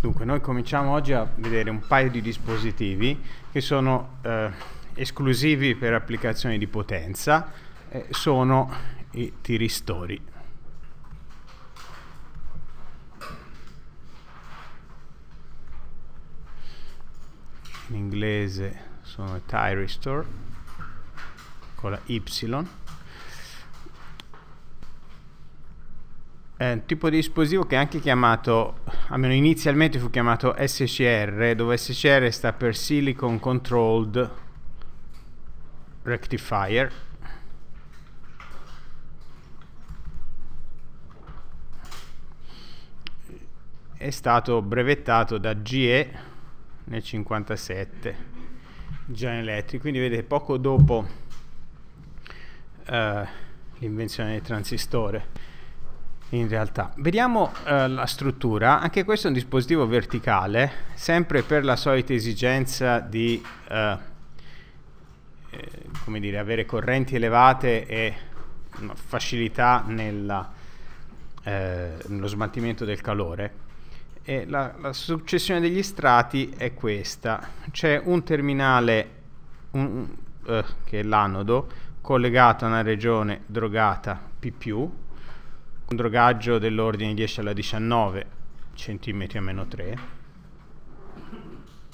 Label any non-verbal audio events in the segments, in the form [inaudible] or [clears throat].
Dunque, noi cominciamo oggi a vedere un paio di dispositivi che sono eh, esclusivi per applicazioni di potenza, eh, sono i tiristori. In inglese sono i thyristor con la Y è un tipo di dispositivo che è anche chiamato, almeno inizialmente fu chiamato SCR, dove SCR sta per Silicon Controlled Rectifier. È stato brevettato da GE nel 57, General Electric, quindi vedete poco dopo uh, l'invenzione del transistore in realtà. Vediamo eh, la struttura, anche questo è un dispositivo verticale, sempre per la solita esigenza di eh, eh, come dire, avere correnti elevate e facilità nella, eh, nello smaltimento del calore. E la, la, successione degli strati è questa, c'è un terminale un, uh, che è l'anodo collegato a una regione drogata P+, un drogaggio dell'ordine di 10 alla 19 cm a meno 3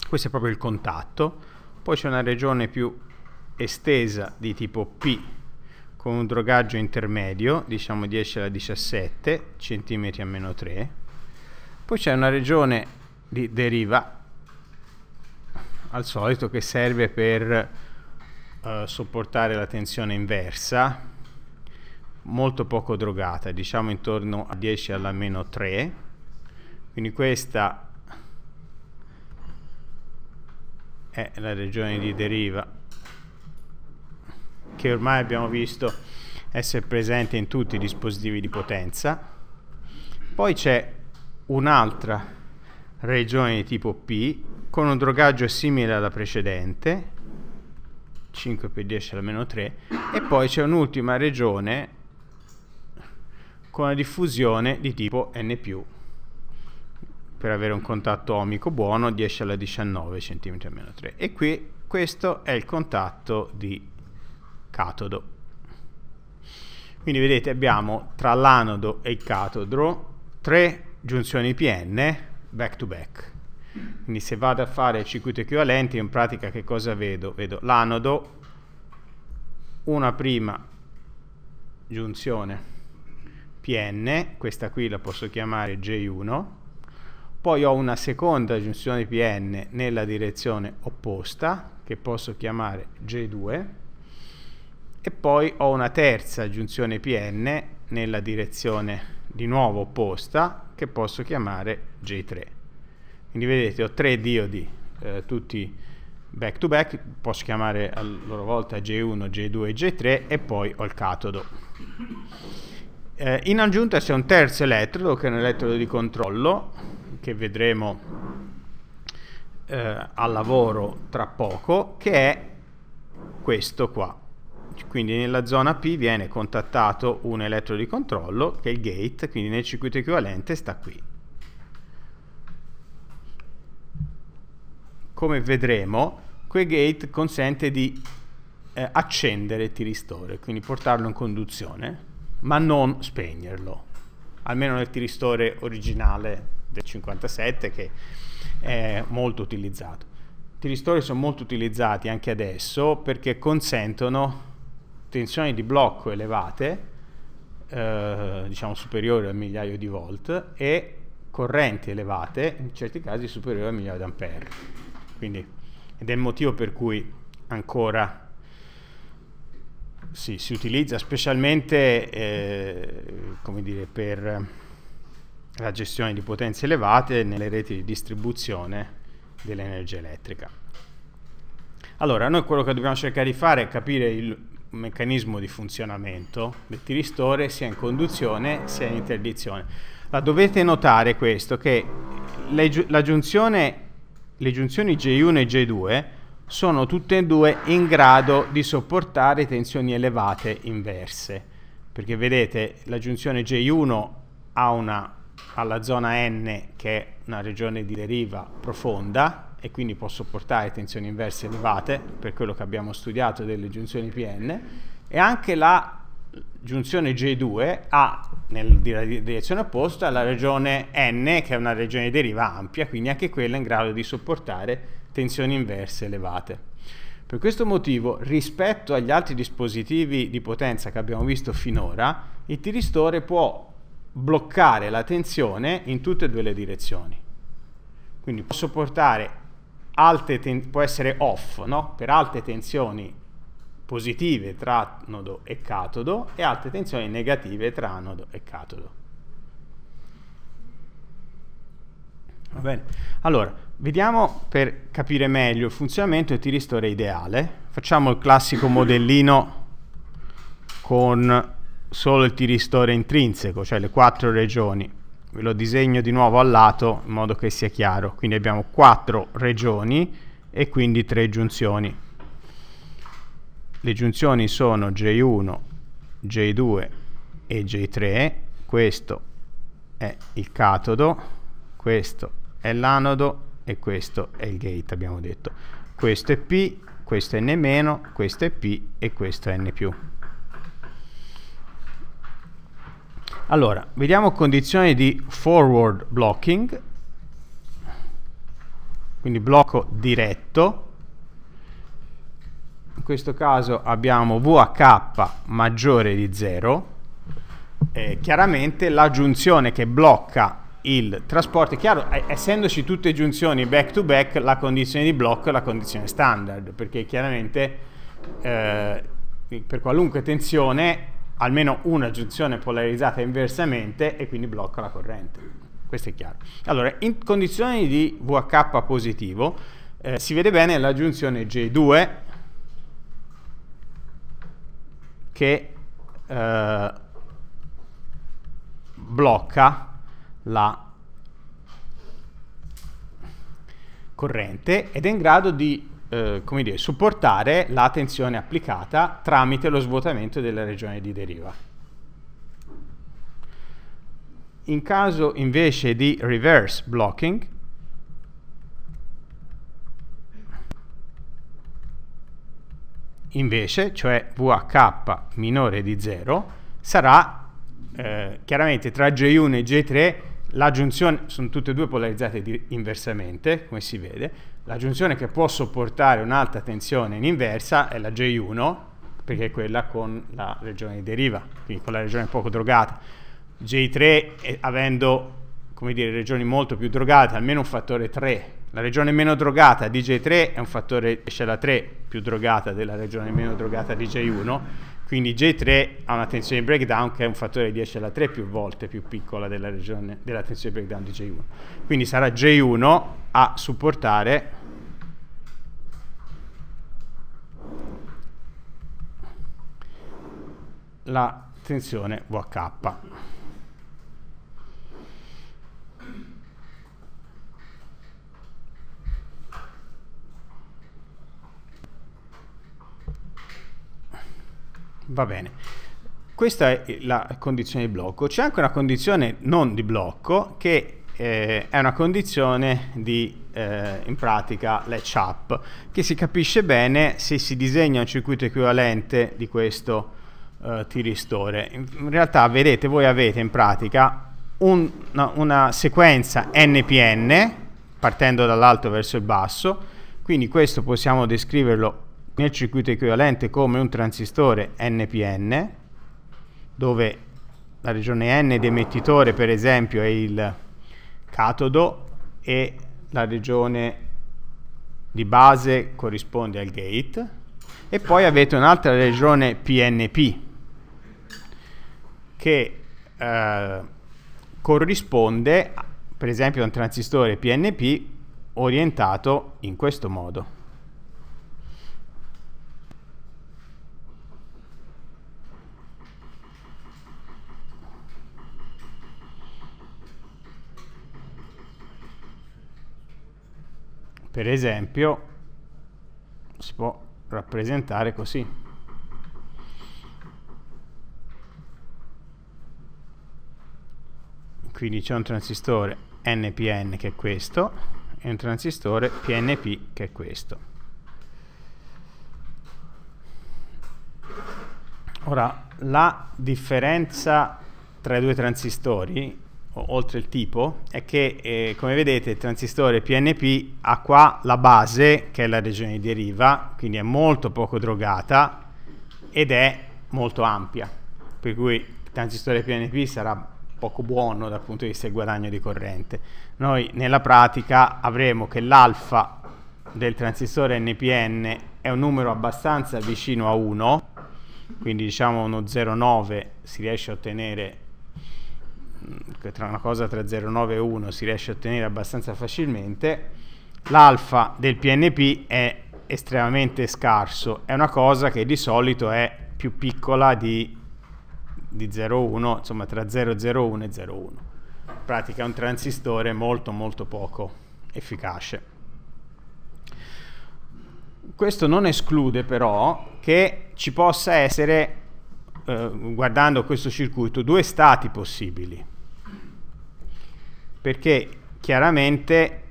questo è proprio il contatto. Poi c'è una regione più estesa di tipo P con un drogaggio intermedio diciamo 10 alla 17 cm a meno 3 poi c'è una regione di deriva al solito che serve per uh, sopportare la tensione inversa molto poco drogata, diciamo intorno a 10 alla meno 3, quindi questa è la regione di deriva che ormai abbiamo visto essere presente in tutti i dispositivi di potenza. Poi c'è un'altra regione di tipo P con un drogaggio simile alla precedente, 5 per 10 alla meno 3, e poi c'è un'ultima regione con una diffusione di tipo N+, per avere un contatto omico buono 10 alla 19 cm-3 e qui questo è il contatto di catodo. Quindi vedete abbiamo tra l'anodo e il catodo tre giunzioni PN back to back. Quindi se vado a fare circuito equivalente in pratica che cosa vedo? vedo l'anodo una prima giunzione PN, questa qui la posso chiamare J1, poi ho una seconda giunzione PN nella direzione opposta, che posso chiamare J2, e poi ho una terza giunzione PN nella direzione di nuovo opposta, che posso chiamare J3. Quindi vedete, ho tre diodi, eh, tutti back to back, posso chiamare a loro volta J1, J2 e J3, e poi ho il catodo. Eh, in aggiunta c'è un terzo elettrodo che è un elettrodo di controllo che vedremo eh, al lavoro tra poco che è questo qua. Quindi nella zona P viene contattato un elettrodo di controllo che è il gate quindi nel circuito equivalente sta qui. Come vedremo quel gate consente di eh, accendere il tiristore quindi portarlo in conduzione ma non spegnerlo, almeno nel tiristore originale del 57 che è molto utilizzato. I tiristori sono molto utilizzati anche adesso perché consentono tensioni di blocco elevate, eh, diciamo superiori al migliaio di volt, e correnti elevate, in certi casi superiori al migliaio di ampere. Quindi, ed è il motivo per cui ancora sì, si utilizza specialmente eh, dire, per la gestione di potenze elevate nelle reti di distribuzione dell'energia elettrica. Allora, noi quello che dobbiamo cercare di fare è capire il meccanismo di funzionamento del tiristore sia in conduzione sia in interdizione. Ma dovete notare questo, che le, la giunzione, le giunzioni J1 e J2 sono tutte e due in grado di sopportare tensioni elevate inverse. Perché vedete la giunzione J1 ha una alla zona N che è una regione di deriva profonda e quindi può sopportare tensioni inverse elevate per quello che abbiamo studiato delle giunzioni PN e anche la giunzione J2 ha nella direzione opposta la regione N che è una regione di deriva ampia quindi anche quella è in grado di sopportare tensioni inverse elevate. Per questo motivo, rispetto agli altri dispositivi di potenza che abbiamo visto finora, il tiristore può bloccare la tensione in tutte e due le direzioni. Quindi può sopportare alte può essere off no? per alte tensioni positive tra anodo e catodo e alte tensioni negative tra anodo e catodo. Va bene? Allora, vediamo per capire meglio il funzionamento del tiristore ideale. Facciamo il classico modellino con solo il tiristore intrinseco, cioè le quattro regioni. Ve lo disegno di nuovo al lato in modo che sia chiaro. Quindi abbiamo quattro regioni e quindi tre giunzioni. Le giunzioni sono J1, J2 e J3. Questo è il catodo, questo è l'anodo e questo è il gate, abbiamo detto. Questo è P, questo è N-, questo è P e questo è N+. Allora, vediamo condizioni di forward blocking, quindi blocco diretto. In questo caso abbiamo VH maggiore di 0. Eh, chiaramente la giunzione che blocca il trasporto, è chiaro, essendoci tutte giunzioni back to back, la condizione di blocco è la condizione standard, perché chiaramente eh, per qualunque tensione almeno una giunzione polarizzata inversamente e quindi blocca la corrente. Questo è chiaro. Allora, in condizioni di VH positivo eh, si vede bene la giunzione J2 che eh, blocca la corrente ed è in grado di eh, come dire, supportare la tensione applicata tramite lo svuotamento della regione di deriva. In caso invece di reverse blocking, invece, cioè VH minore di 0, sarà eh, chiaramente tra J1 e J3 la giunzione, sono tutte e due polarizzate inversamente, come si vede, la giunzione che può sopportare un'alta tensione in inversa è la J1, perché è quella con la regione di deriva, quindi con la regione poco drogata. J3, eh, avendo come dire, regioni molto più drogate, almeno un fattore 3. La regione meno drogata di J3 è un fattore di scella 3 più drogata della regione meno drogata di J1, quindi J3 ha una tensione di breakdown che è un fattore 10 alla 3 più volte più piccola della, regione, della tensione breakdown di J1. Quindi sarà J1 a supportare la tensione VH. Va bene. Questa è la condizione di blocco. C'è anche una condizione non di blocco che eh, è una condizione di, eh, in pratica, latch up, che si capisce bene se si disegna un circuito equivalente di questo eh, tiristore. In realtà, vedete, voi avete in pratica un, una, una sequenza NPN, partendo dall'alto verso il basso, quindi questo possiamo descriverlo nel circuito equivalente come un transistore NPN, dove la regione N d'emettitore per esempio è il catodo e la regione di base corrisponde al gate e poi avete un'altra regione PNP che eh, corrisponde per esempio a un transistore PNP orientato in questo modo. Per esempio, si può rappresentare così. In quindi c'è un transistore NPN che è questo e un transistore PNP che è questo. Ora, la differenza tra i due transistori, oltre il tipo, è che, eh, come vedete, il transistore PNP ha qua la base, che è la regione di deriva, quindi è molto poco drogata ed è molto ampia, per cui il transistore PNP sarà poco buono dal punto di vista del guadagno di corrente. Noi nella pratica avremo che l'alfa del transistore NPN è un numero abbastanza vicino a 1, quindi diciamo uno 0,9 si riesce a ottenere tra una cosa tra 0,9 e 1 si riesce a ottenere abbastanza facilmente l'alfa del PNP è estremamente scarso. È una cosa che di solito è più piccola di, di 0,1 insomma tra 0,01 e 0,1 in pratica è un transistore molto molto poco efficace. Questo non esclude però che ci possa essere, eh, guardando questo circuito, due stati possibili. Perché chiaramente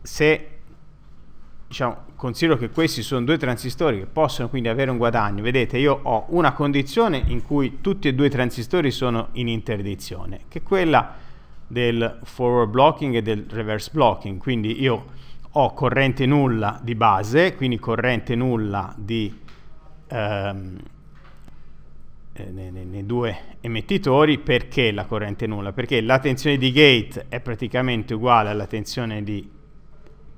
se diciamo, considero che questi sono due transistori che possono quindi avere un guadagno, vedete io ho una condizione in cui tutti e due i transistori sono in interdizione, che è quella del forward blocking e del reverse blocking, quindi io ho corrente nulla di base, quindi corrente nulla di, ehm, eh, nei, nei, due emettitori, perché la corrente nulla? Perché la tensione di gate è praticamente uguale alla tensione di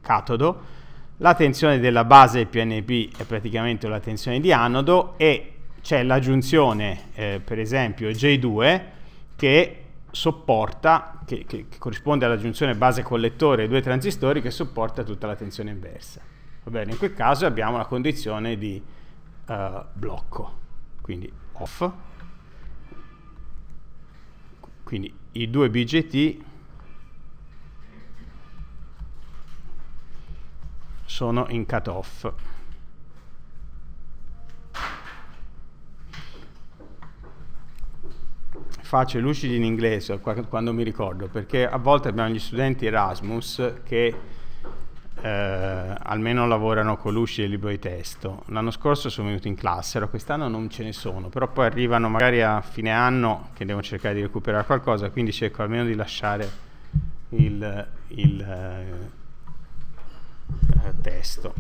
catodo, la tensione della base PNP è praticamente la tensione di anodo e c'è la giunzione, eh, per esempio J2, che sopporta, che, che, che, corrisponde alla giunzione base collettore dei due transistori che sopporta tutta la tensione inversa. Va bene, in quel caso abbiamo la condizione di uh, blocco, quindi off, quindi i due BGT sono in cut-off. faccio i lucidi in inglese quando mi ricordo, perché a volte abbiamo gli studenti Erasmus che eh, almeno lavorano con lucidi e libro di testo. L'anno scorso sono venuti in classe, quest'anno non ce ne sono, però poi arrivano magari a fine anno che devono cercare di recuperare qualcosa, quindi cerco almeno di lasciare il, il eh, testo.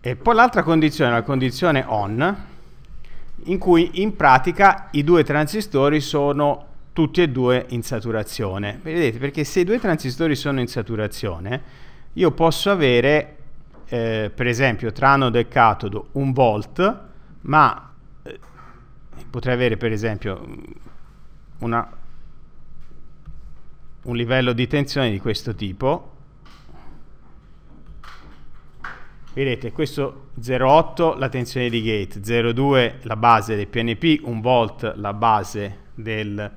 E poi l'altra condizione, la condizione on, in cui in pratica i due transistori sono tutti e due in saturazione. Vedete, perché se i due transistori sono in saturazione, io posso avere, eh, per esempio, tra anodo e catodo un volt, ma eh, potrei avere, per esempio, una, un livello di tensione di questo tipo, Vedete, questo 0,8 la tensione di gate, 0,2 la base del PNP, 1 volt la base del,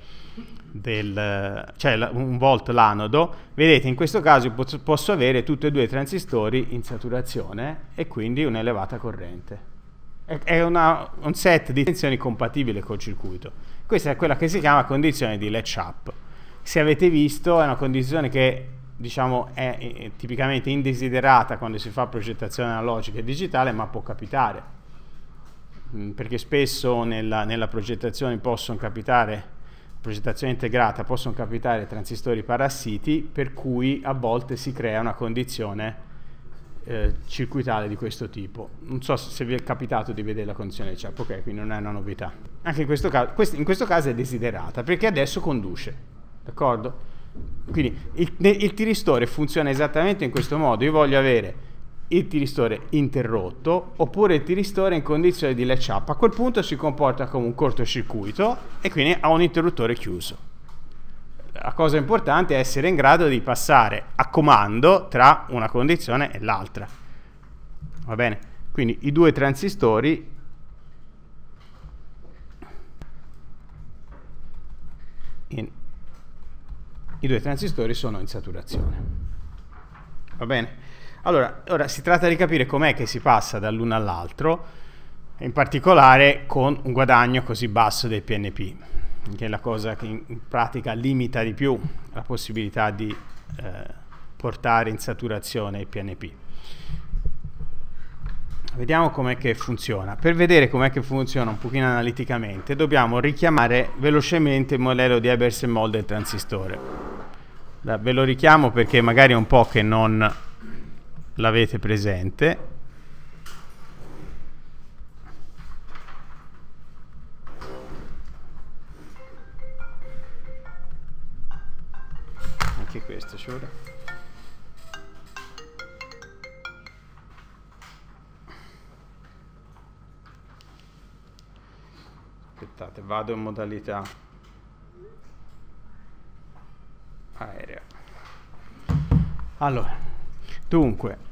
del cioè 1 volt l'anodo. Vedete, in questo caso posso avere tutti e due i transistori in saturazione e quindi un'elevata corrente. È una, un set di tensioni compatibile col circuito. Questa è quella che si chiama condizione di latch up. Se avete visto, è una condizione che diciamo, è, è, tipicamente indesiderata quando si fa progettazione analogica e digitale, ma può capitare, mm, perché spesso nella, nella progettazione possono capitare, progettazione integrata, possono capitare transistori parassiti, per cui a volte si crea una condizione eh, circuitale di questo tipo. Non so se vi è capitato di vedere la condizione di CHAP, ok, quindi non è una novità. Anche in questo caso, in questo caso è desiderata, perché adesso conduce, d'accordo? Quindi il, il tiristore funziona esattamente in questo modo. Io voglio avere il tiristore interrotto oppure il tiristore in condizione di latch up. A quel punto si comporta come un cortocircuito e quindi ha un interruttore chiuso. La cosa importante è essere in grado di passare a comando tra una condizione e l'altra. Va bene? Quindi i due transistori in i due transistori sono in saturazione. Va bene? Allora, ora si tratta di capire com'è che si passa dall'uno all'altro, in particolare con un guadagno così basso del PNP. che è la cosa che in, pratica limita di più la possibilità di eh, portare in saturazione il PNP. Vediamo com'è che funziona. Per vedere com'è che funziona un pochino analiticamente dobbiamo richiamare velocemente il modello di Ebers-Moll del transistore. Ve lo richiamo perché magari è un po' che non l'avete presente. Anche questo vuole. Aspettate, vado in modalità aerea. Allora, dunque,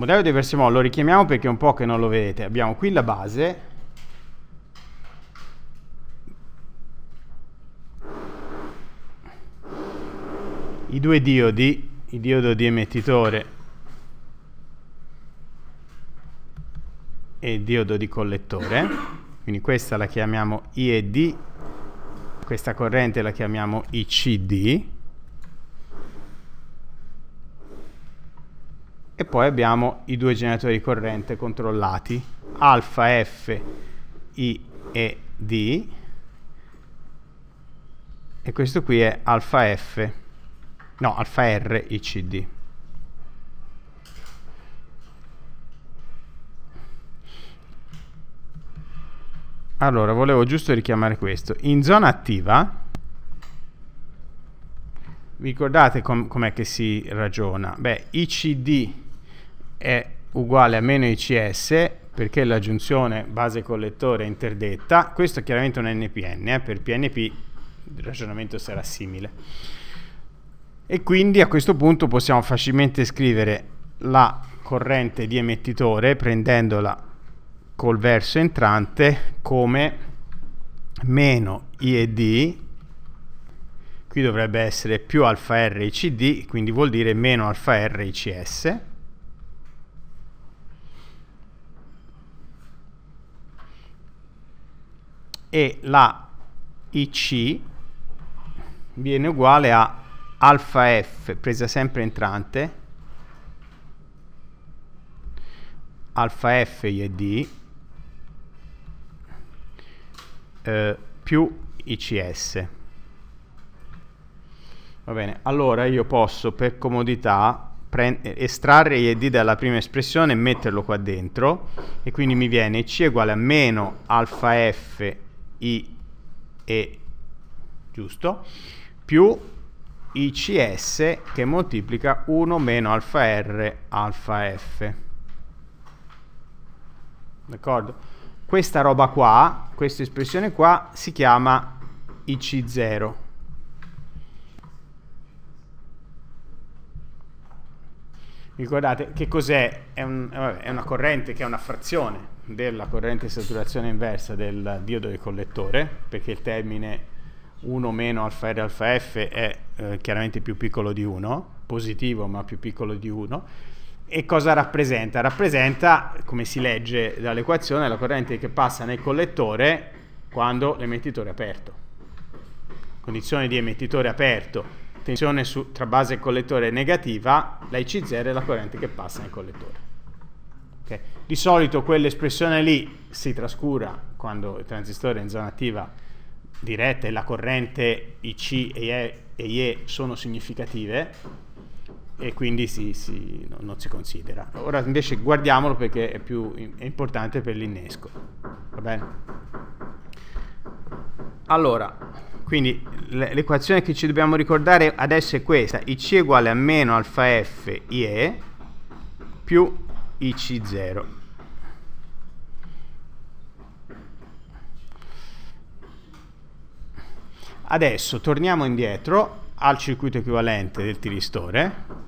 modello di versione lo richiamiamo perché è un po' che non lo vedete. Abbiamo qui la base. I due diodi, il diodo di emettitore e il diodo di collettore. Quindi questa la chiamiamo I e D, questa corrente la chiamiamo ICD. E poi abbiamo i due generatori di corrente controllati alfa F I e D. E questo qui è alfa F no alfa R I C D. Allora volevo giusto richiamare questo. In zona attiva vi ricordate com com'è che si ragiona? Beh, ICD è uguale a meno ICS perché la giunzione base collettore è interdetta. Questo è chiaramente un NPN, eh? per PNP il ragionamento sarà simile. E quindi a questo punto possiamo facilmente scrivere la corrente di emettitore prendendola col verso entrante come meno I e D qui dovrebbe essere più alfa R ICD, quindi vuol dire meno alfa R ICS. E la IC viene uguale a alfa F presa sempre entrante, alfa F IED eh, più ICS. Va bene, allora io posso per comodità estrarre IED dalla prima espressione e metterlo qua dentro e quindi mi viene C uguale a meno alfa F I E giusto più ICS che moltiplica 1 meno alfa R alfa F d'accordo? questa roba qua questa espressione qua si chiama IC0 Ricordate che cos'è? È, un, è, una corrente che è una frazione della corrente di saturazione inversa del diodo del collettore, perché il termine 1 meno alfa R alfa F è eh, chiaramente più piccolo di 1, positivo ma più piccolo di 1. E cosa rappresenta? Rappresenta, come si legge dall'equazione, la corrente che passa nel collettore quando l'emettitore è aperto. Condizione di emettitore aperto tensione su, tra base e collettore negativa, la IC0 è la corrente che passa nel collettore. Okay. Di solito quell'espressione lì si trascura quando il transistore è in zona attiva diretta e la corrente IC e IE sono significative e quindi si, si, no, non si considera. Ora invece guardiamolo perché è, più, è importante per l'innesco. Va bene? Allora, quindi l'equazione che ci dobbiamo ricordare adesso è questa, IC è uguale a meno alfa F IE più IC0. Adesso torniamo indietro al circuito equivalente del tiristore.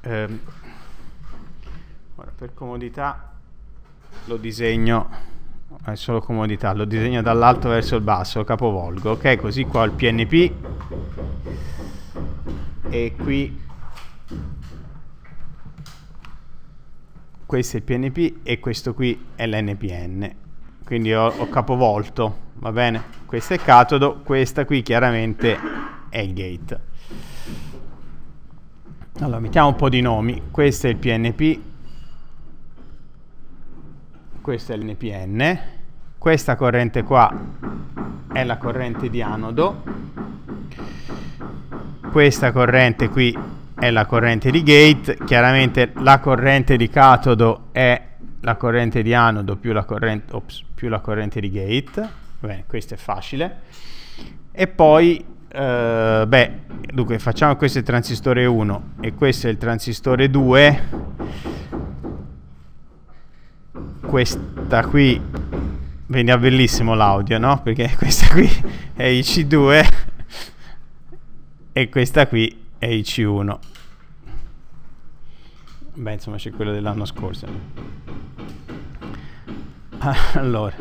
Eh, per comodità lo disegno, è solo comodità, lo disegno dall'alto verso il basso, capovolgo, ok? Così qua ho il PNP e qui questo è il PNP e questo qui è l'NPN. Quindi ho, ho capovolto, va bene? Questo è il catodo, questa qui chiaramente è il gate. Allora, mettiamo un po' di nomi. Questo è il PNP, questo è l'NPN, questa corrente qua è la corrente di anodo, questa corrente qui è la corrente di gate, chiaramente la corrente di catodo è la corrente di anodo più la corrente, ops, più la corrente di gate, bene, questo è facile, e poi, eh, beh, dunque facciamo questo è il transistore 1 e questo è il transistore 2, questa qui, veniva bellissimo l'audio, no? Perché [laughs] questa qui è IC2 e questa qui è IC1. Beh, insomma, c'è quello dell'anno scorso. Allora.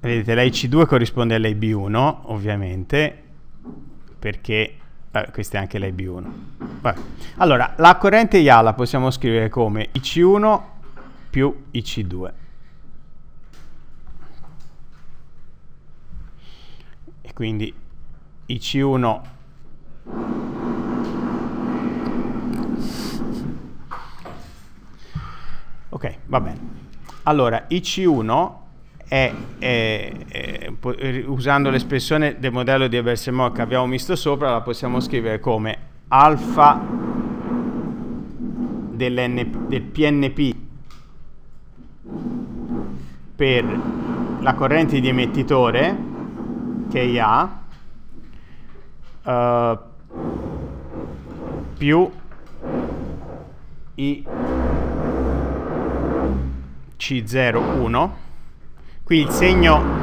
Vedete, la IC2 corrisponde all'IB1, ovviamente, perché eh, questa è anche l'IB1. Vabbè. Allora, la corrente IA la possiamo scrivere come IC1 più IC2. E quindi IC1 Ok, va bene. Allora, IC1 è, è, è, usando l'espressione del modello di Ebersemont che abbiamo visto sopra, la possiamo scrivere come alfa del PNP per la corrente di emettitore che IA uh, più i C01 qui il segno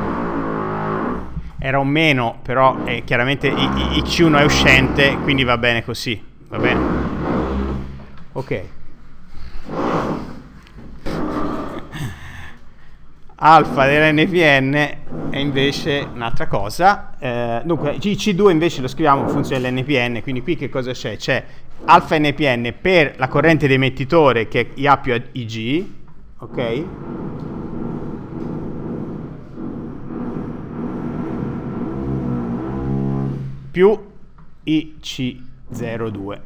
era un meno però è chiaramente i, i, C1 è uscente quindi va bene così va bene ok alfa dell'NPN è invece un'altra cosa eh, dunque C2 invece lo scriviamo in funzione dell'NPN quindi qui che cosa c'è? c'è alfa NPN per la corrente d'emettitore che è IA più IG ok? Più IC02.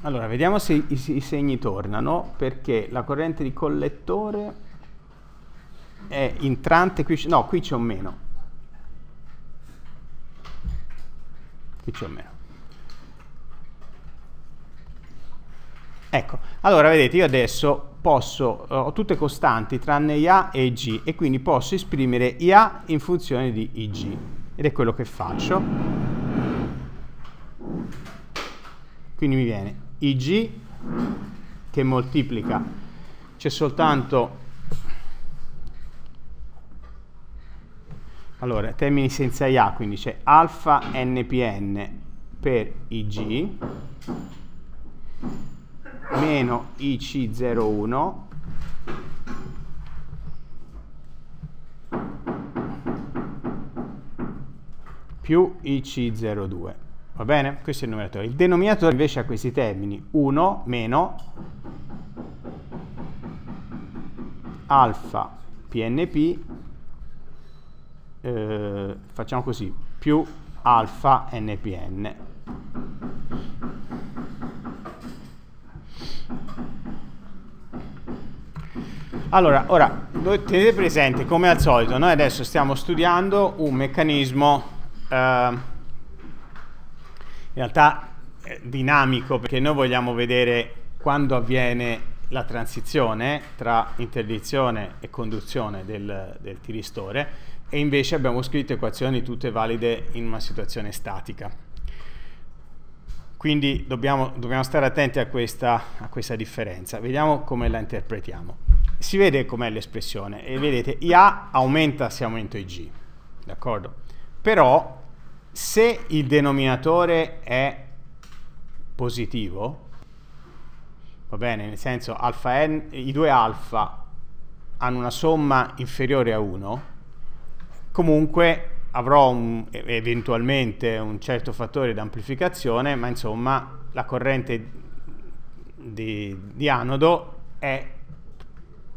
Allora, vediamo se i, i, segni tornano, perché la corrente di collettore è entrante, qui, no, qui c'è un meno. Qui c'è un meno. Ecco, allora vedete, io adesso posso, eh, ho tutte costanti tranne IA e IG e quindi posso esprimere IA in funzione di IG ed è quello che faccio. Quindi mi viene IG che moltiplica, c'è soltanto, allora termini senza IA, quindi c'è alfa NPN per IG meno IC01 più IC02. Va bene? Questo è il numeratore. Il denominatore invece ha questi termini 1 meno alfa PNP eh, facciamo così più alfa NPN Allora, ora, tenete presente, come al solito, noi adesso stiamo studiando un meccanismo eh, in realtà eh, dinamico, perché noi vogliamo vedere quando avviene la transizione tra interdizione e conduzione del, del tiristore e invece abbiamo scritto equazioni tutte valide in una situazione statica. Quindi dobbiamo, dobbiamo stare attenti a questa, a questa differenza. Vediamo come la interpretiamo si vede com'è l'espressione e vedete IA aumenta se aumento i G, d'accordo? Però se il denominatore è positivo, va bene, nel senso alfa n, i due alfa hanno una somma inferiore a 1, comunque avrò un, eventualmente un certo fattore di amplificazione, ma insomma la corrente di, di anodo è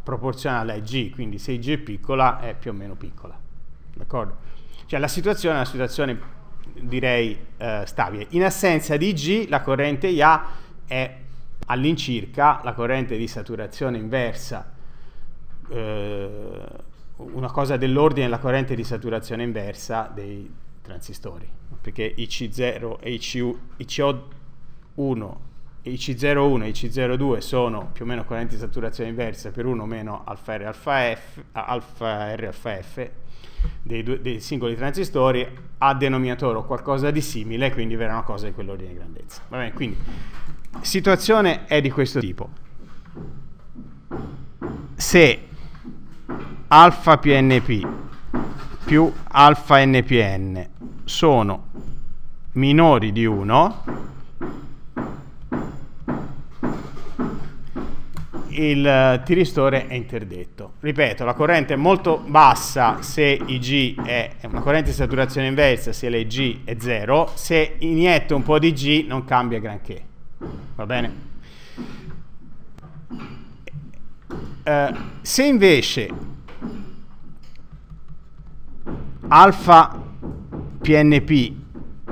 proporzionale a G, quindi se G è piccola è più o meno piccola. D'accordo? Cioè la situazione è una situazione direi eh, stabile. In assenza di G la corrente IA è all'incirca la corrente di saturazione inversa, eh, una cosa dell'ordine della corrente di saturazione inversa dei transistori, perché IC0 e ICU, ICO1 IC01 e IC02 sono più o meno correnti di saturazione inversa per uno meno alfa R alfa F, alfa R alfa F dei, due, dei singoli transistori a denominatore o qualcosa di simile, quindi verrà una cosa di quell'ordine di grandezza. Va bene, quindi situazione è di questo tipo. Se alfa PNP più alfa NPN sono minori di 1, il tiristore è interdetto. Ripeto, la corrente è molto bassa se Ig è una corrente di saturazione inversa, se l'Eg è 0, se inietto un po' di G non cambia granché. Va bene? Uh, se invece alfa PNP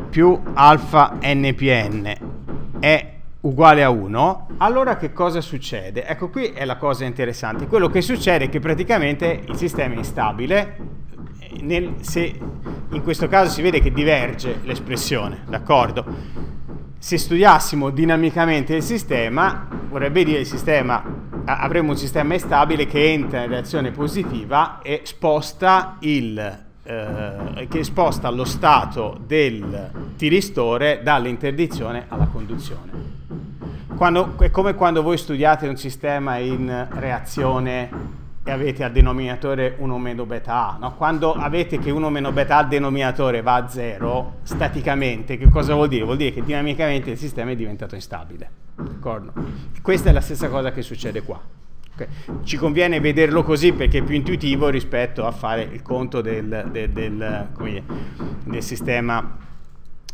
più alfa NPN è uguale a 1, allora che cosa succede? Ecco qui è la cosa interessante. Quello che succede è che praticamente il sistema è instabile, nel, se in questo caso si vede che diverge l'espressione, d'accordo? Se studiassimo dinamicamente il sistema, vorrebbe dire il sistema, avremo un sistema instabile che entra in reazione positiva e sposta il eh, che sposta lo stato del tiristore dall'interdizione alla conduzione. Quando, è come quando voi studiate un sistema in reazione e avete al denominatore 1 meno beta A. No? Quando avete che 1 meno beta A al denominatore va a 0, staticamente, che cosa vuol dire? Vuol dire che dinamicamente il sistema è diventato instabile. Questa è la stessa cosa che succede qua. Okay. Ci conviene vederlo così perché è più intuitivo rispetto a fare il conto del, del, del, del sistema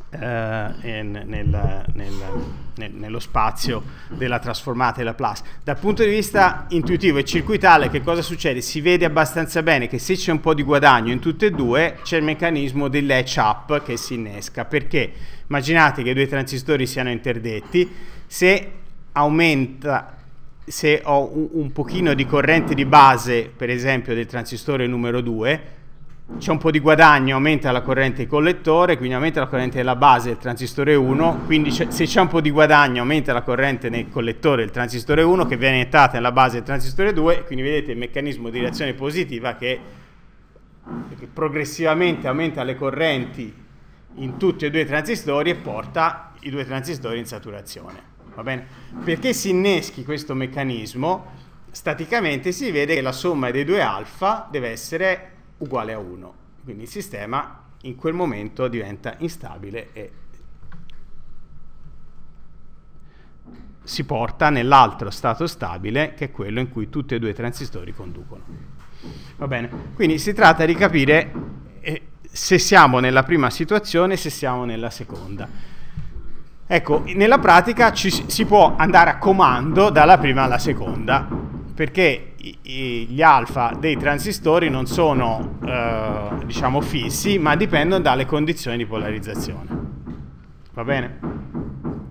eh, nel, nel, nel, nello spazio della trasformata e Laplace. Dal punto di vista intuitivo e circuitale che cosa succede? Si vede abbastanza bene che se c'è un po' di guadagno in tutte e due c'è il meccanismo del latch up che si innesca perché immaginate che i due transistori siano interdetti se aumenta se ho un pochino di corrente di base, per esempio del transistore numero 2, c'è un po' di guadagno, aumenta la corrente di collettore, quindi aumenta la corrente della base del transistore 1, quindi se c'è un po' di guadagno aumenta la corrente nel collettore del transistore 1 che viene iniettata nella base del transistore 2, quindi vedete il meccanismo di reazione positiva che, che progressivamente aumenta le correnti in tutti e due i transistori e porta i due transistori in saturazione va bene? Perché si inneschi questo meccanismo, staticamente si vede che la somma dei due alfa deve essere uguale a 1. Quindi il sistema in quel momento diventa instabile e si porta nell'altro stato stabile che è quello in cui tutti e due i transistori conducono. Va bene? Quindi si tratta di capire eh, se siamo nella prima situazione e se siamo nella seconda. Ecco, nella pratica ci, si può andare a comando dalla prima alla seconda, perché gli alfa dei transistori non sono, eh, diciamo, fissi, ma dipendono dalle condizioni di polarizzazione. Va bene?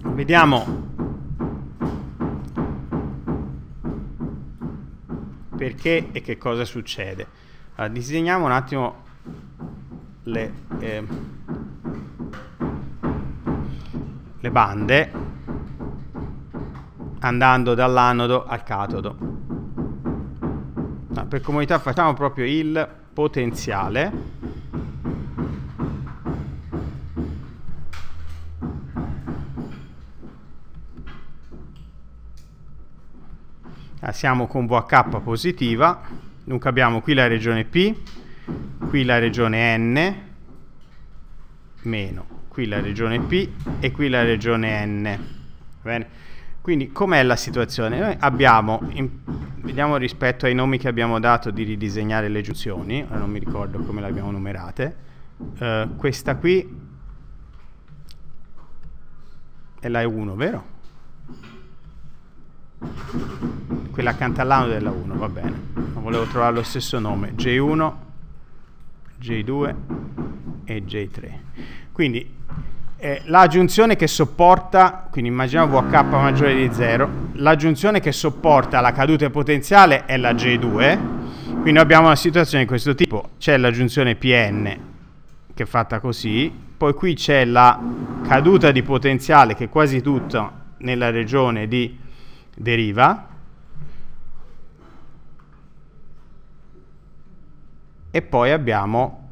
Vediamo perché e che cosa succede. Allora, disegniamo un attimo le... Eh, le bande andando dall'anodo al catodo. No, per comodità facciamo proprio il potenziale. Ah, siamo con VH positiva, dunque abbiamo qui la regione P, qui la regione N, meno qui la regione P e qui la regione N. Bene? Quindi com'è la situazione? Noi abbiamo, in, vediamo rispetto ai nomi che abbiamo dato di ridisegnare le giunzioni, non mi ricordo come le abbiamo numerate, uh, questa qui è la E1, vero? Quella accanto all'anno della 1, va bene. Ma volevo trovare lo stesso nome, J1, J2 e J3. Quindi eh, la giunzione che sopporta, quindi immaginiamo VH maggiore di 0, la giunzione che sopporta la caduta potenziale è la J2, quindi abbiamo una situazione di questo tipo, c'è la giunzione PN che è fatta così, poi qui c'è la caduta di potenziale che è quasi tutta nella regione di deriva, e poi abbiamo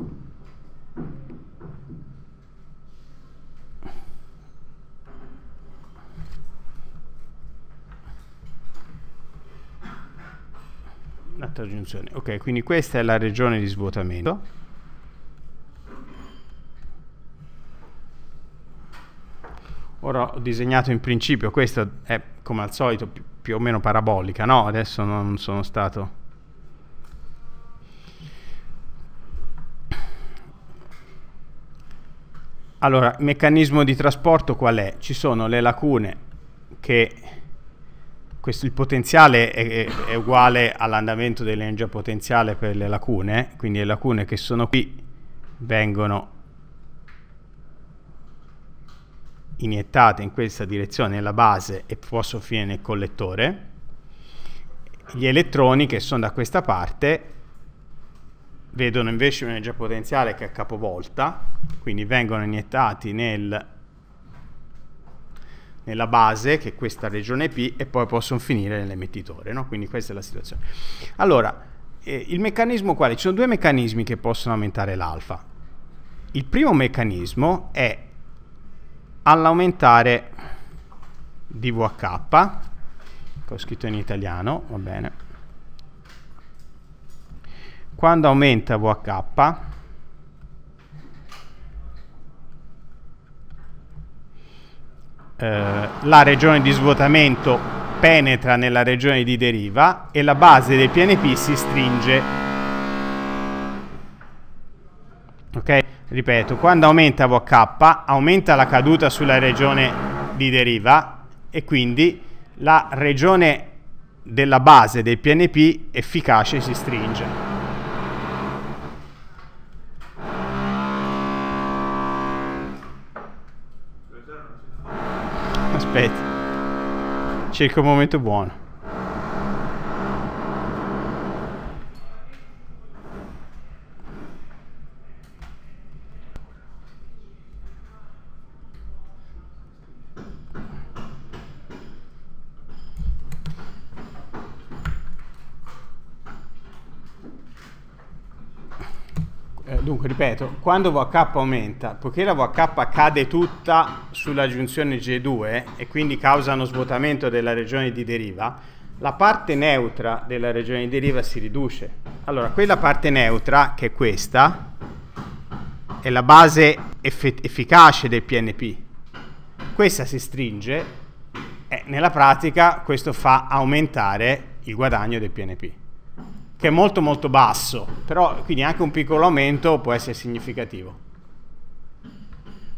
un'altra giunzione. Ok, quindi questa è la regione di svuotamento. Ora ho disegnato in principio, questa è come al solito più, più o meno parabolica, no? Adesso non sono stato... Allora, meccanismo di trasporto qual è? Ci sono le lacune che questo, il potenziale è, è uguale all'andamento dell'energia potenziale per le lacune, quindi le lacune che sono qui vengono iniettate in questa direzione nella base e possono finire nel collettore. Gli elettroni che sono da questa parte vedono invece un'energia potenziale che è capovolta, quindi vengono iniettati nel nella base, che è questa regione P, e poi possono finire nell'emettitore. No? Quindi questa è la situazione. Allora, eh, il meccanismo quale? Ci sono due meccanismi che possono aumentare l'alfa. Il primo meccanismo è all'aumentare DVH, che ho scritto in italiano, va bene. Quando aumenta VH, la regione di svuotamento penetra nella regione di deriva e la base del PNP si stringe. Ok? Ripeto, quando aumenta VH aumenta la caduta sulla regione di deriva e quindi la regione della base del PNP efficace si stringe. Aspetta. Cerco un momento buono. Dunque, ripeto, quando VH aumenta, poiché la VH cade tutta sulla giunzione G2 e quindi causa uno svuotamento della regione di deriva, la parte neutra della regione di deriva si riduce. Allora, quella parte neutra, che è questa, è la base eff efficace del PNP. Questa si stringe e nella pratica questo fa aumentare il guadagno del PNP che è molto molto basso, però quindi anche un piccolo aumento può essere significativo.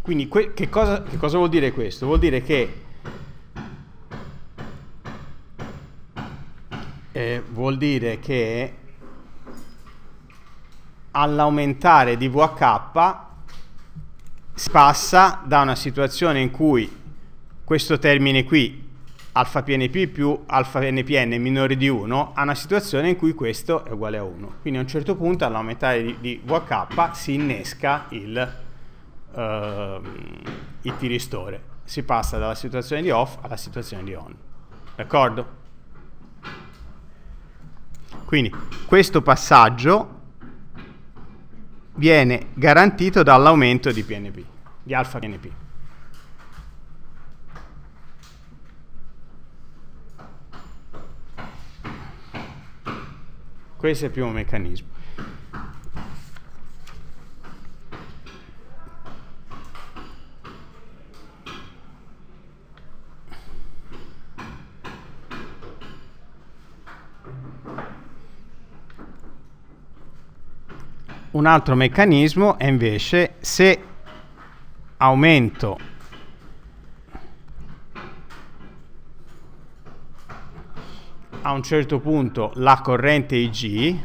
Quindi che cosa, che cosa vuol dire questo? Vuol dire che eh, vuol dire che all'aumentare di VH si passa da una situazione in cui questo termine qui alfa PNP più alfa NPN minore di 1 a una situazione in cui questo è uguale a 1. Quindi a un certo punto all'aumentare di, di VH si innesca il, uh, il tiristore. Si passa dalla situazione di off alla situazione di on. D'accordo? Quindi questo passaggio viene garantito dall'aumento di PNP, di alfa PNP. Questo è il primo meccanismo. Un altro meccanismo è invece se aumento a un certo punto la corrente IG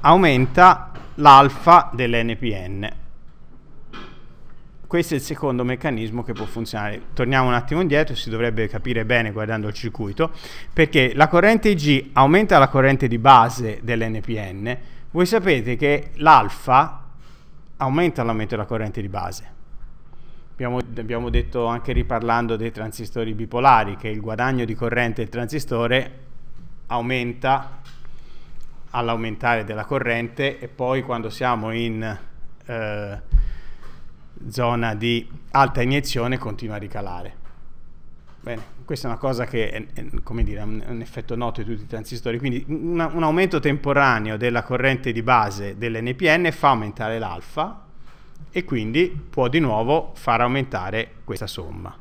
aumenta l'alfa dell'NPN. Questo è il secondo meccanismo che può funzionare. Torniamo un attimo indietro, si dovrebbe capire bene guardando il circuito, perché la corrente IG aumenta la corrente di base dell'NPN. Voi sapete che l'alfa aumenta l'aumento della corrente di base. Abbiamo, abbiamo, detto anche riparlando dei transistori bipolari che il guadagno di corrente del transistore aumenta all'aumentare della corrente e poi quando siamo in eh, zona di alta iniezione continua a ricalare. Bene, questa è una cosa che è, è come dire, un, un, effetto noto di tutti i transistori, quindi una, un aumento temporaneo della corrente di base dell'NPN fa aumentare l'alfa e quindi può di nuovo far aumentare questa somma.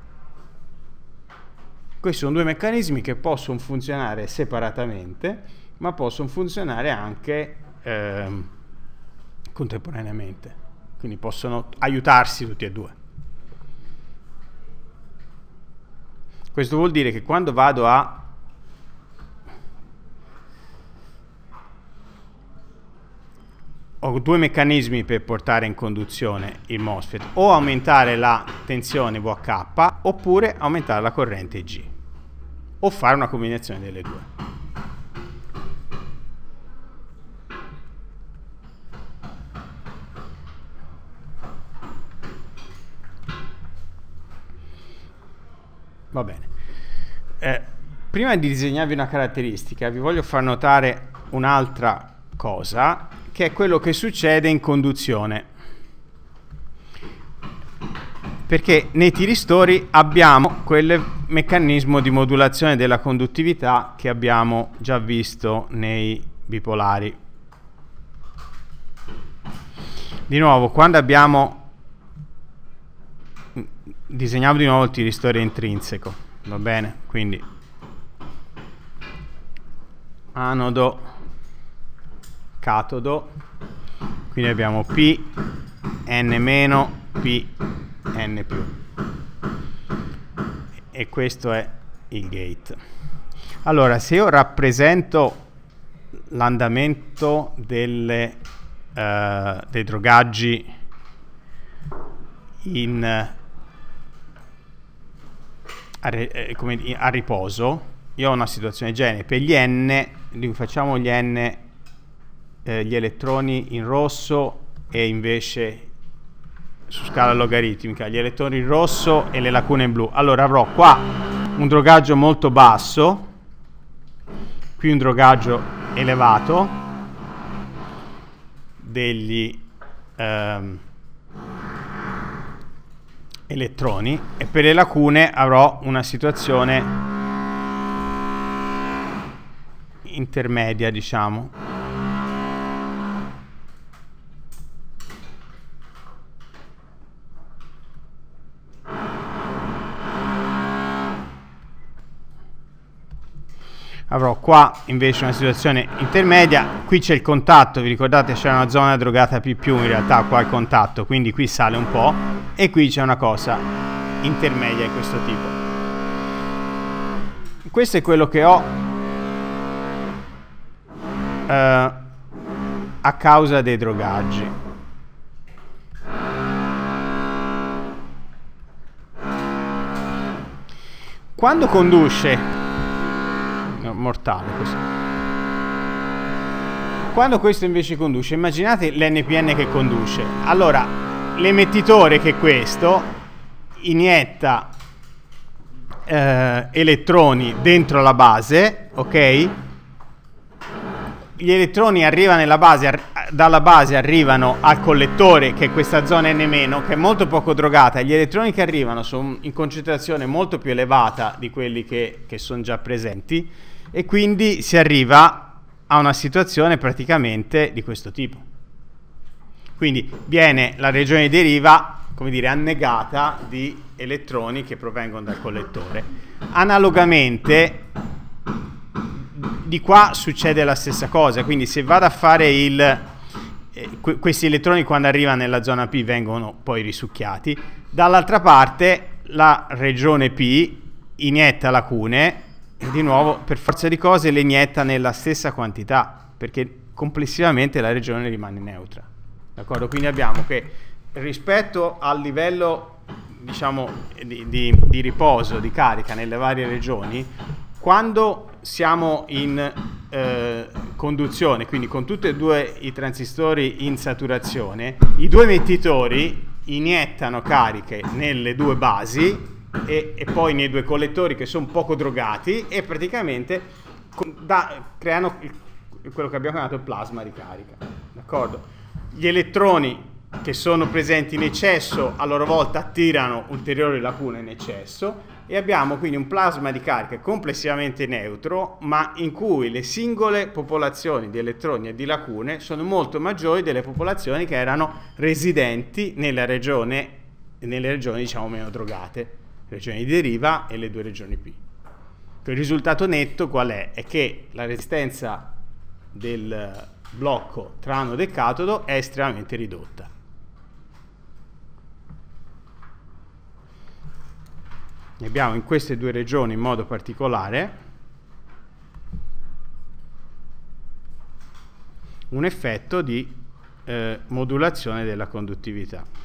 Questi sono due meccanismi che possono funzionare separatamente, ma possono funzionare anche eh, contemporaneamente, quindi possono aiutarsi tutti e due. Questo vuol dire che quando vado a ho due meccanismi per portare in conduzione il MOSFET, o aumentare la tensione VH oppure aumentare la corrente G, o fare una combinazione delle due. Va bene. Eh, prima di disegnarvi una caratteristica vi voglio far notare un'altra cosa che è quello che succede in conduzione. Perché nei tiristori abbiamo quel meccanismo di modulazione della conduttività che abbiamo già visto nei bipolari. Di nuovo, quando abbiamo disegniamo di nuovo il tiristore intrinseco, va bene? Quindi anodo catodo. Quindi abbiamo P N meno P N più. E questo è il gate. Allora se io rappresento l'andamento uh, dei drogaggi in, a, eh, a riposo io ho una situazione genere. Per gli n facciamo gli n eh, gli elettroni in rosso e invece su scala logaritmica gli elettroni in rosso e le lacune in blu. Allora avrò qua un drogaggio molto basso, qui un drogaggio elevato degli ehm, elettroni e per le lacune avrò una situazione intermedia, diciamo. Avrò qua invece una situazione intermedia, qui c'è il contatto, vi ricordate c'è una zona drogata più più, in realtà qua il contatto, quindi qui sale un po' e qui c'è una cosa intermedia di questo tipo. Questo è quello che ho eh, a causa dei drogaggi. Quando conduce mortale così. Quando questo invece conduce, immaginate l'NPN che conduce. Allora, l'emettitore che è questo inietta eh, elettroni dentro la base, ok? Gli elettroni arrivano nella base, dalla base arrivano al collettore, che è questa zona N-, che è molto poco drogata. Gli elettroni che arrivano sono in concentrazione molto più elevata di quelli che, che sono già presenti e quindi si arriva a una situazione praticamente di questo tipo. Quindi viene la regione di deriva, come dire, annegata di elettroni che provengono dal collettore. Analogamente, di qua succede la stessa cosa, quindi se vado a fare il, que- questi elettroni quando arrivano nella zona P vengono poi risucchiati. Dall'altra parte la regione P inietta lacune di nuovo per forza di cose le inietta nella stessa quantità perché complessivamente la regione rimane neutra. D'accordo? Quindi abbiamo che rispetto al livello diciamo, di, di, di riposo, di carica nelle varie regioni, quando siamo in eh, conduzione, quindi con tutti e due i transistori in saturazione, i due mettitori iniettano cariche nelle due basi e, e poi nei due collettori che sono poco drogati e praticamente da, creano il, quello che abbiamo chiamato il plasma di carica. D'accordo? Gli elettroni che sono presenti in eccesso a loro volta attirano ulteriori lacune in eccesso e abbiamo quindi un plasma di carica complessivamente neutro ma in cui le singole popolazioni di elettroni e di lacune sono molto maggiori delle popolazioni che erano residenti nella regione, nelle regioni diciamo meno drogate regione di deriva e le due regioni P. Il risultato netto qual è? È che la resistenza del blocco tra anode e catodo è estremamente ridotta. Ne abbiamo in queste due regioni in modo particolare un effetto di eh, modulazione della conduttività.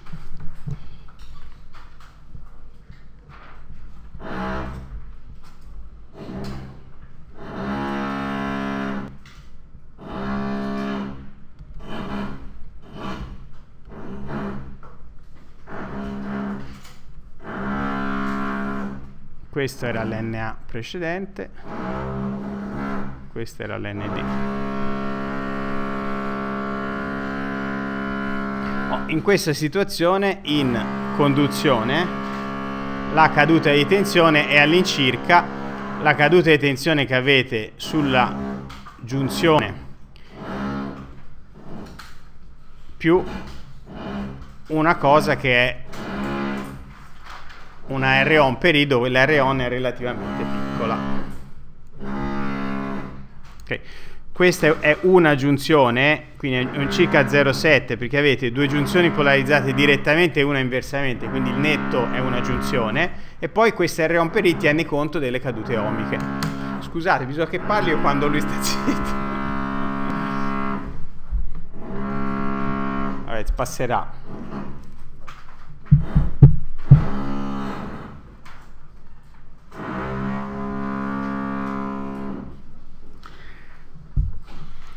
Questo era l'NA precedente. Questo era l'ND oh, in questa situazione in conduzione la caduta di tensione è all'incirca la caduta di tensione che avete sulla giunzione più una cosa che è una R-on per I dove la R-on è relativamente piccola. Okay. Questa è una giunzione, quindi è un circa 0,7 perché avete due giunzioni polarizzate direttamente e una inversamente, quindi il netto è una giunzione e poi questa R-on per I tiene conto delle cadute omiche. Scusate, bisogna che parli quando lui sta zitto. Vabbè, passerà.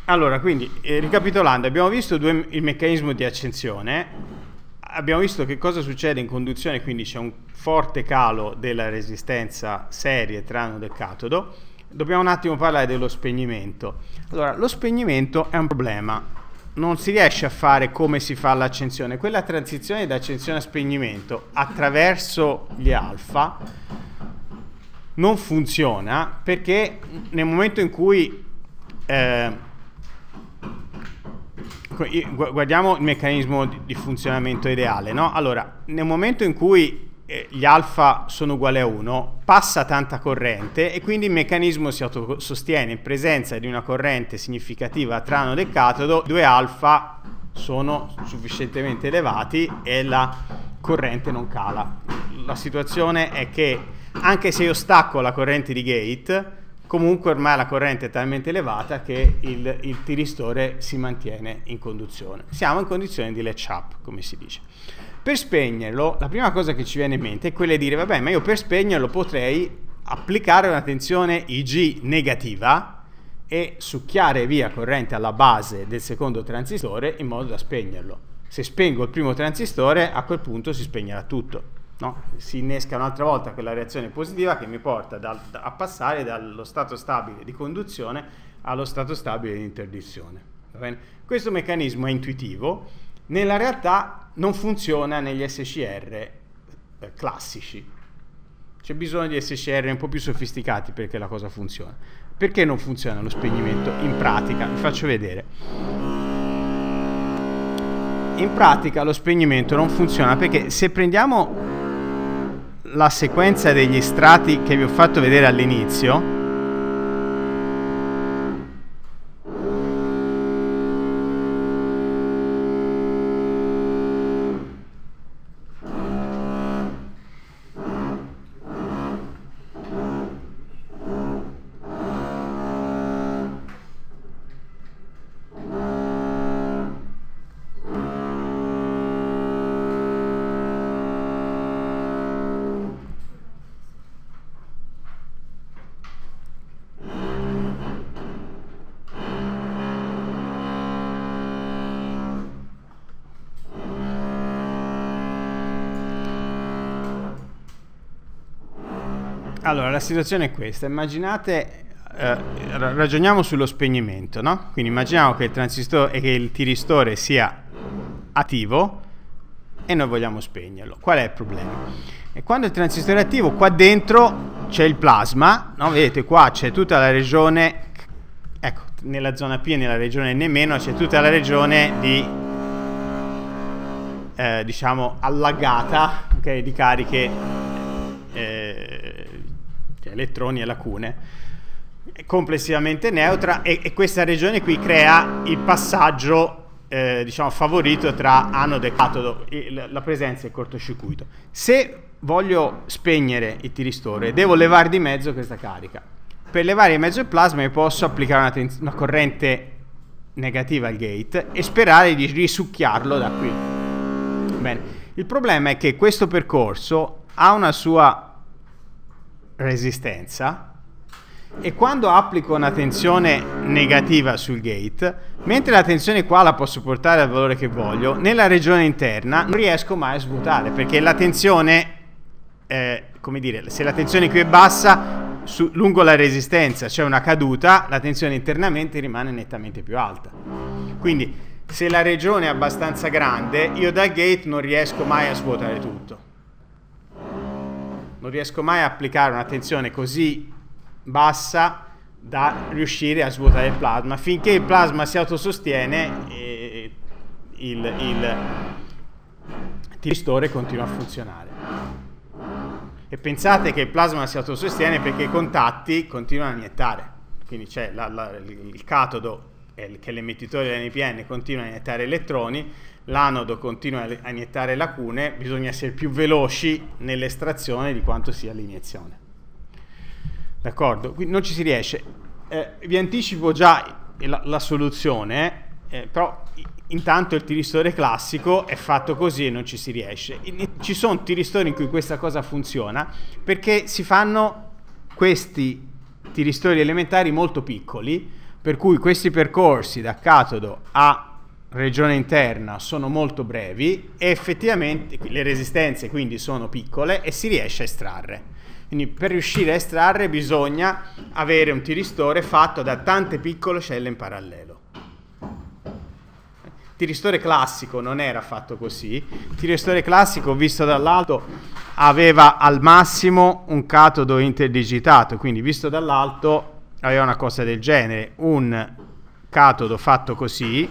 Allora, quindi, eh, ricapitolando, abbiamo visto due, il meccanismo di accensione, abbiamo visto che cosa succede in conduzione, quindi c'è un forte calo della resistenza serie tra anode e catodo. Dobbiamo un attimo parlare dello spegnimento. Allora, lo spegnimento è un problema, non si riesce a fare come si fa l'accensione. Quella transizione da accensione a spegnimento attraverso gli alfa non funziona perché nel momento in cui eh, guardiamo il meccanismo di funzionamento ideale, no? Allora, nel momento in cui eh, gli alfa sono uguali a 1, passa tanta corrente e quindi il meccanismo si autosostiene in presenza di una corrente significativa tra anode e catodo, due alfa sono sufficientemente elevati e la corrente non cala. La situazione è che anche se io stacco la corrente di gate, comunque ormai la corrente è talmente elevata che il, il tiristore si mantiene in conduzione. Siamo in condizione di latch up, come si dice. Per spegnerlo, la prima cosa che ci viene in mente è quella di dire, vabbè, ma io per spegnerlo potrei applicare una tensione IG negativa e succhiare via corrente alla base del secondo transistore in modo da spegnerlo. Se spengo il primo transistore, a quel punto si spegnerà tutto no? si innesca un'altra volta quella reazione positiva che mi porta da, da, a passare dallo stato stabile di conduzione allo stato stabile di interdizione. Questo meccanismo è intuitivo, nella realtà non funziona negli SCR eh, classici. C'è bisogno di SCR un po' più sofisticati perché la cosa funziona. Perché non funziona lo spegnimento in pratica? Vi faccio vedere. In pratica lo spegnimento non funziona perché se prendiamo la sequenza degli strati che vi ho fatto vedere all'inizio Allora, la situazione è questa. Immaginate, eh, ragioniamo sullo spegnimento, no? Quindi immaginiamo che il transistore che il tiristore sia attivo e noi vogliamo spegnerlo. Qual è il problema? E quando il transistore è attivo, qua dentro c'è il plasma, no? Vedete qua c'è tutta la regione, ecco, nella zona P e nella regione N- c'è tutta la regione di, eh, diciamo, allagata okay, di cariche elettroni e lacune complessivamente neutra e, e, questa regione qui crea il passaggio eh, diciamo favorito tra anodo e catodo. La, la presenza del cortocircuito. Se voglio spegnere il tiristore devo levare di mezzo questa carica. Per levare di mezzo il plasma io posso applicare una, una corrente negativa al gate e sperare di risucchiarlo da qui. Bene. Il problema è che questo percorso ha una sua resistenza e quando applico una tensione negativa sul gate, mentre la tensione qua la posso portare al valore che voglio, nella regione interna non riesco mai a svuotare perché la tensione, eh, come dire, se la tensione qui è bassa, su, lungo la resistenza c'è una caduta, la tensione internamente rimane nettamente più alta. Quindi se la regione è abbastanza grande, io dal gate non riesco mai a svuotare tutto non riesco mai a applicare una tensione così bassa da riuscire a svuotare il plasma. Finché il plasma si autosostiene, eh, il, il tiristore continua a funzionare. E pensate che il plasma si autosostiene perché i contatti continuano a iniettare. Quindi c'è il catodo, che è l'emettitore dell'NPN, continua a iniettare elettroni, l'anodo continua a iniettare lacune, bisogna essere più veloci nell'estrazione di quanto sia l'iniezione. D'accordo? Quindi non ci si riesce. Eh, vi anticipo già la, la soluzione, eh, però intanto il tiristore classico è fatto così e non ci si riesce. Ci sono tiristori in cui questa cosa funziona perché si fanno questi tiristori elementari molto piccoli, per cui questi percorsi da catodo a regione interna sono molto brevi e effettivamente le resistenze quindi sono piccole e si riesce a estrarre. Quindi per riuscire a estrarre bisogna avere un tiristore fatto da tante piccole celle in parallelo. Il tiristore classico non era fatto così. Il tiristore classico visto dall'alto aveva al massimo un catodo interdigitato, quindi visto dall'alto aveva una cosa del genere, un catodo fatto così,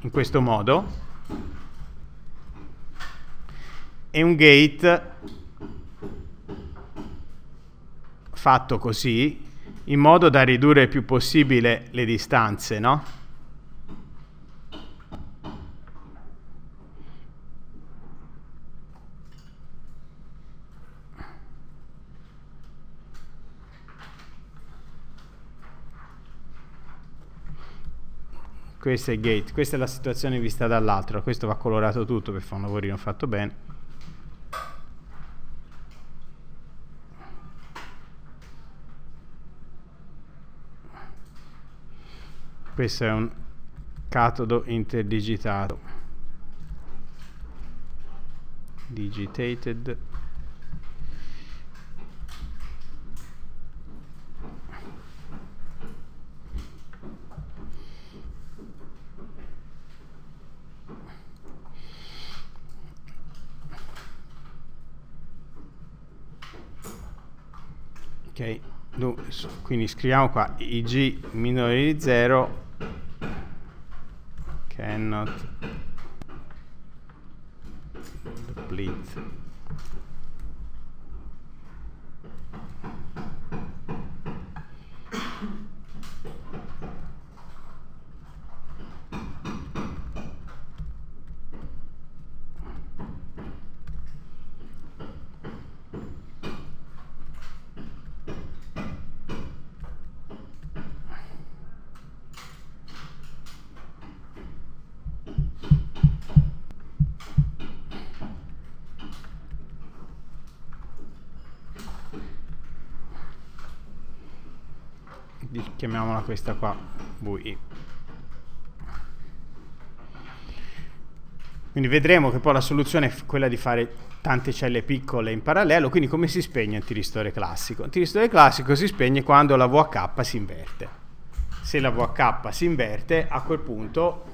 in questo modo e un gate fatto così in modo da ridurre il più possibile le distanze, no? Questo è gate, questa è la situazione vista dall'altro, questo va colorato tutto per fare un lavorino fatto bene. Questo è un catodo interdigitato. Digitated. Ok quindi scriviamo qua ig minore di 0 cannot deplete chiamiamola questa qua VI Quindi vedremo che poi la soluzione è quella di fare tante celle piccole in parallelo, quindi come si spegne un tiristore classico? Un tiristore classico si spegne quando la VH si inverte. Se la VH si inverte, a quel punto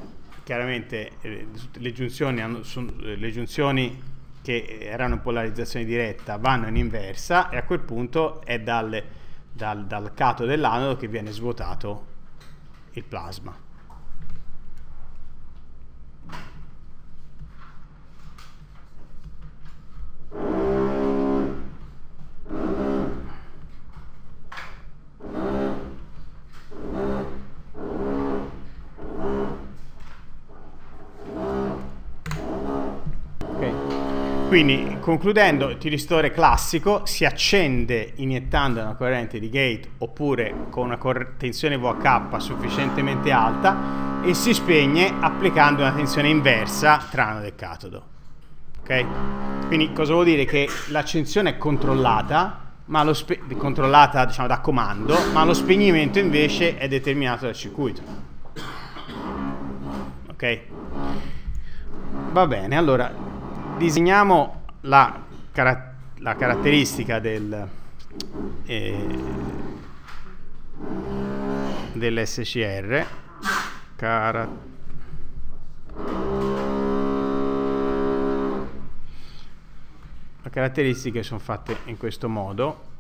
chiaramente eh, le, giunzioni hanno, sono, le giunzioni che erano polarizzazione diretta vanno in inversa e a quel punto è dal, dal, dal cato dell'anodo che viene svuotato il plasma. Quindi, concludendo, il tiristore classico si accende iniettando una corrente di gate oppure con una tensione VH sufficientemente alta e si spegne applicando una tensione inversa tra anodo e catodo. Ok? Quindi cosa vuol dire? Che l'accensione è controllata, controllata diciamo, da comando, ma lo spegnimento invece è determinato dal circuito. Ok? Va bene, allora disegniamo la, car la caratteristica del, eh, dell'SCR cara le caratteristiche sono fatte in questo modo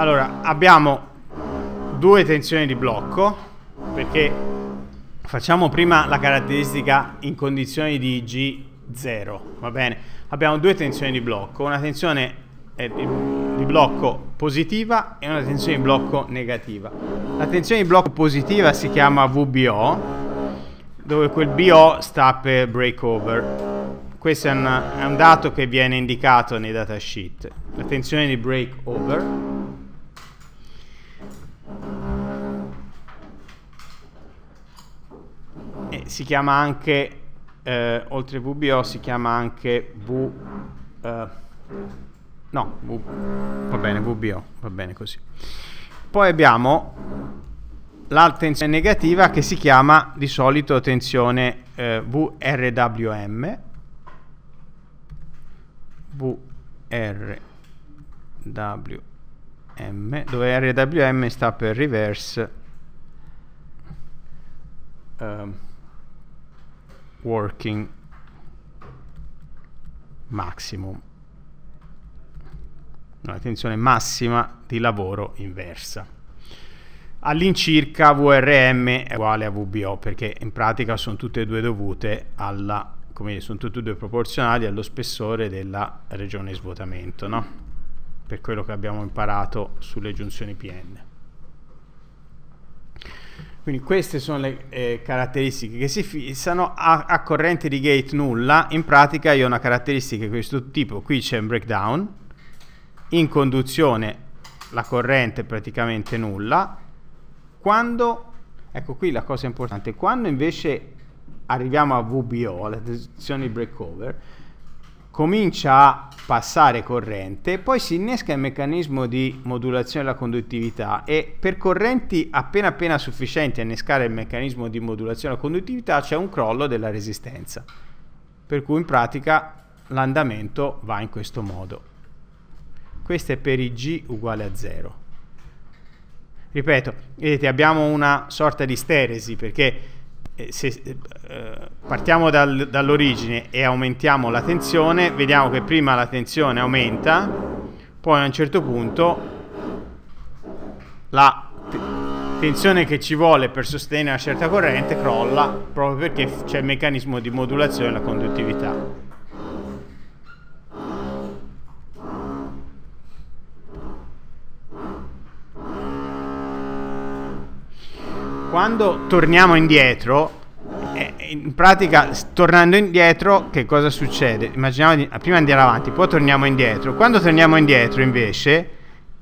Allora, abbiamo due tensioni di blocco, perché facciamo prima la caratteristica in condizioni di G0, va bene? Abbiamo due tensioni di blocco, una tensione eh, di blocco positiva e una tensione di blocco negativa. La tensione di blocco positiva si chiama VBO, dove quel BO sta per breakover. Questo è un, è un dato che viene indicato nei datasheet. La tensione di breakover si chiama anche, eh, oltre VBO, si chiama anche V... Eh, no, v, va bene, VBO, va bene così. Poi abbiamo la tensione negativa che si chiama di solito tensione eh, VRWM, VRWM, dove RWM sta per reverse um, working maximum. La tensione massima di lavoro inversa. All'incirca VRM è uguale a VBO perché in pratica sono tutte e due dovute alla come sono tutte e due proporzionali allo spessore della regione svuotamento no? per quello che abbiamo imparato sulle giunzioni PN quindi queste sono le eh, caratteristiche che si fissano a, a, corrente di gate nulla. In pratica io ho una caratteristica di questo tipo. Qui c'è un breakdown. In conduzione la corrente è praticamente nulla. Quando, ecco qui la cosa importante, quando invece arriviamo a VBO, alla tensione di breakover, comincia a passare corrente, poi si innesca il meccanismo di modulazione della conduttività e per correnti appena appena sufficienti a innescare il meccanismo di modulazione della conduttività c'è un crollo della resistenza, per cui in pratica l'andamento va in questo modo. Questo è per i G uguale a 0. Ripeto, vedete abbiamo una sorta di steresi perché se eh, partiamo dal, dall'origine e aumentiamo la tensione, vediamo che prima la tensione aumenta, poi a un certo punto la tensione che ci vuole per sostenere una certa corrente crolla proprio perché c'è il meccanismo di modulazione della conduttività. Quando torniamo indietro, eh, in pratica tornando indietro che cosa succede? Immaginiamo di, prima andiamo avanti, poi torniamo indietro. Quando torniamo indietro invece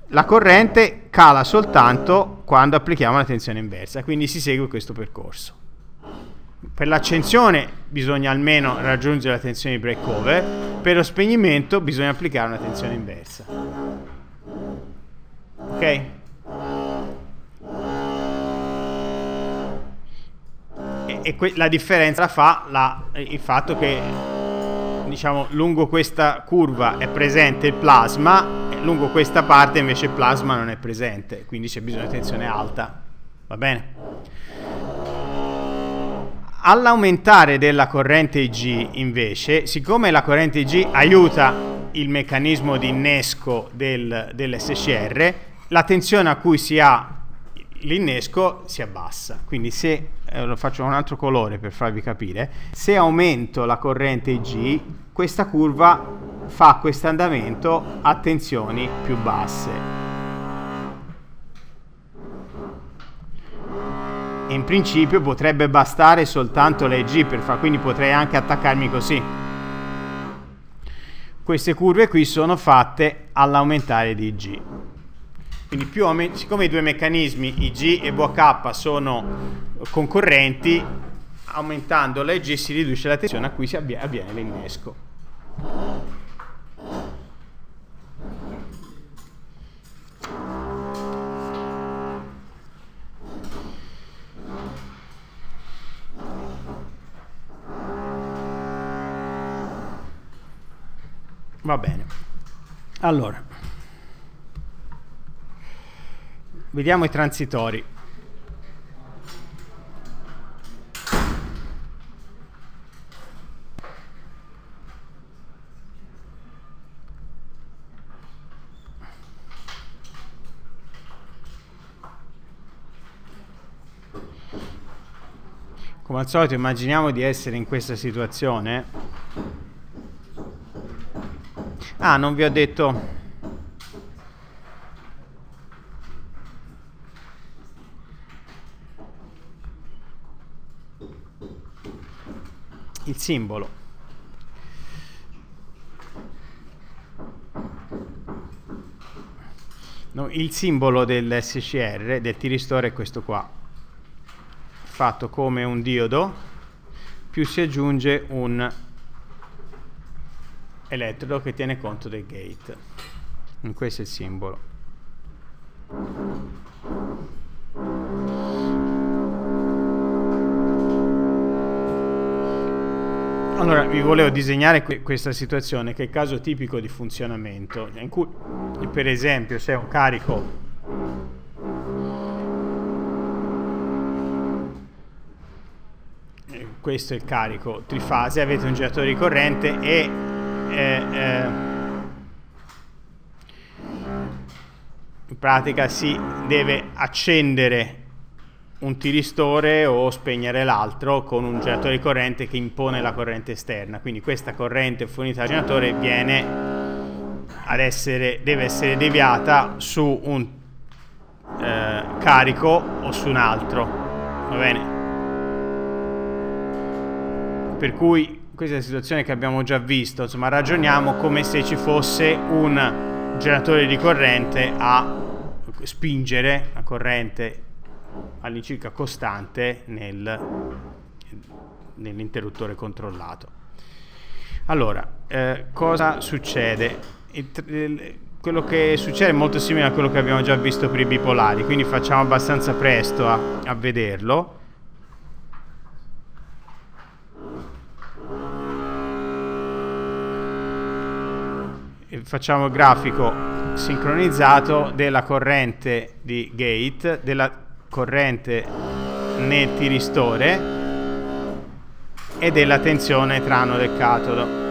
la corrente cala soltanto quando applichiamo la tensione inversa, quindi si segue questo percorso. Per l'accensione bisogna almeno raggiungere la tensione di breakover, per lo spegnimento bisogna applicare una tensione inversa. Ok? E, e la differenza la fa la, il fatto che diciamo, lungo questa curva è presente il plasma, lungo questa parte invece il plasma non è presente, quindi c'è bisogno di tensione alta. Va bene? All'aumentare della corrente IG invece, siccome la corrente IG aiuta il meccanismo di innesco del, dell'SCR, la tensione a cui si ha l'innesco si abbassa. Quindi se, eh, lo faccio un altro colore per farvi capire, se aumento la corrente IG, questa curva fa questo andamento a tensioni più basse. in principio potrebbe bastare soltanto le G per fare, quindi potrei anche attaccarmi così. Queste curve qui sono fatte all'aumentare di G. Quindi più siccome i due meccanismi IG e VH sono concorrenti, aumentando la G si riduce la tensione a cui si avviene l'innesco. Va bene. Allora, vediamo i transitori. Come al solito immaginiamo di essere in questa situazione Ah, non vi ho detto... simbolo. No, il simbolo del SCR, del tiristore, è questo qua. Fatto come un diodo, più si aggiunge un elettrodo che tiene conto del gate. Questo è il simbolo. Allora, vi volevo disegnare que questa situazione che è il caso tipico di funzionamento, in cui per esempio se un carico questo è il carico trifase, avete un generatore di corrente e eh, eh, in pratica si deve accendere un tiristore o spegnere l'altro con un generatore di corrente che impone la corrente esterna. Quindi questa corrente fornita dal generatore viene ad essere, deve essere deviata su un eh, carico o su un altro. Va bene? Per cui questa è la situazione che abbiamo già visto, insomma ragioniamo come se ci fosse un generatore di corrente a spingere la corrente all'incirca costante nel, nell'interruttore controllato. Allora, eh, cosa succede? Il, il, quello che succede è molto simile a quello che abbiamo già visto per i bipolari, quindi facciamo abbastanza presto a, a vederlo. facciamo il grafico sincronizzato della corrente di gate, della corrente nel tiristore e della tensione trano del catodo.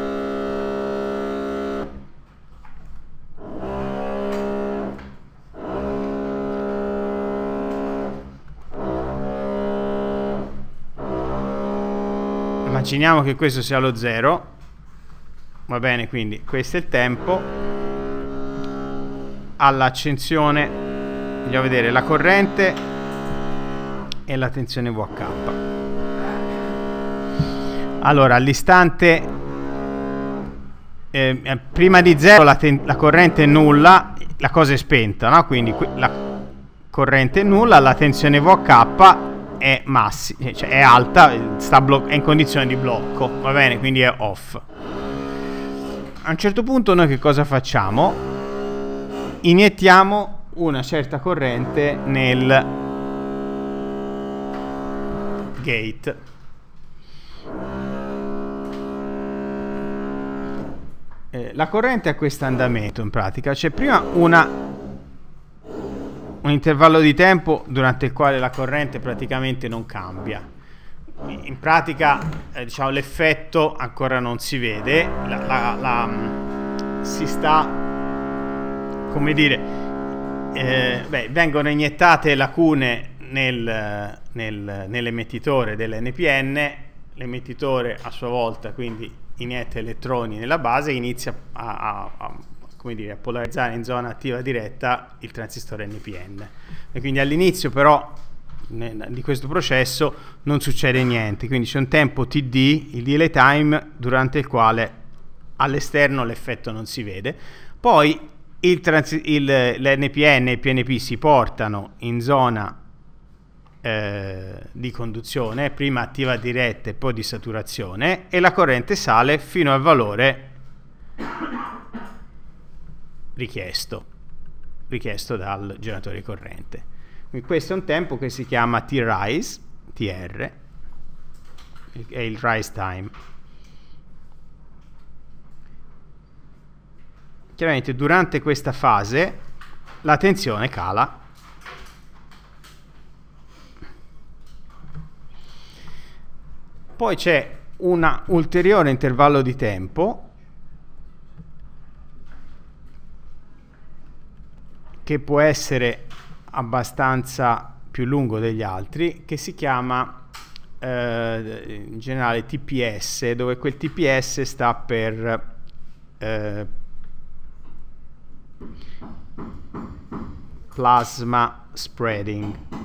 Immaginiamo che questo sia lo zero. Va bene quindi questo è il tempo. All'accensione. Voglio vedere la corrente e la tensione VH allora all'istante eh, eh, prima di zero la, la, corrente è nulla la cosa è spenta, no? quindi la corrente è nulla, la tensione VH è, massi- cioè è alta, è in condizione di blocco, va bene, quindi è off. A un certo punto noi che cosa facciamo? Iniettiamo una certa corrente nel gate. Eh, la corrente ha questo andamento in pratica, c'è prima una, un intervallo di tempo durante il quale la corrente praticamente non cambia. In pratica eh, diciamo, l'effetto ancora non si vede, la, la, la, si sta, come dire, eh, beh, vengono iniettate lacune nel, nel, nell'emettitore dell'NPN, l'emettitore a sua volta quindi inietta elettroni nella base e inizia a, a, a, dire, a, polarizzare in zona attiva diretta il transistore NPN. E quindi all'inizio però di questo processo non succede niente, quindi c'è un tempo TD, il delay time, durante il quale all'esterno l'effetto non si vede. Poi l'NPN e il PNP si portano in zona eh, di conduzione, prima attiva diretta e poi di saturazione, e la corrente sale fino al valore richiesto, richiesto dal generatore corrente. Quindi questo è un tempo che si chiama T-rise, TR, è il rise time. Chiaramente durante questa fase la tensione cala Poi c'è un ulteriore intervallo di tempo che può essere abbastanza più lungo degli altri, che si chiama eh, in generale TPS, dove quel TPS sta per eh, plasma spreading.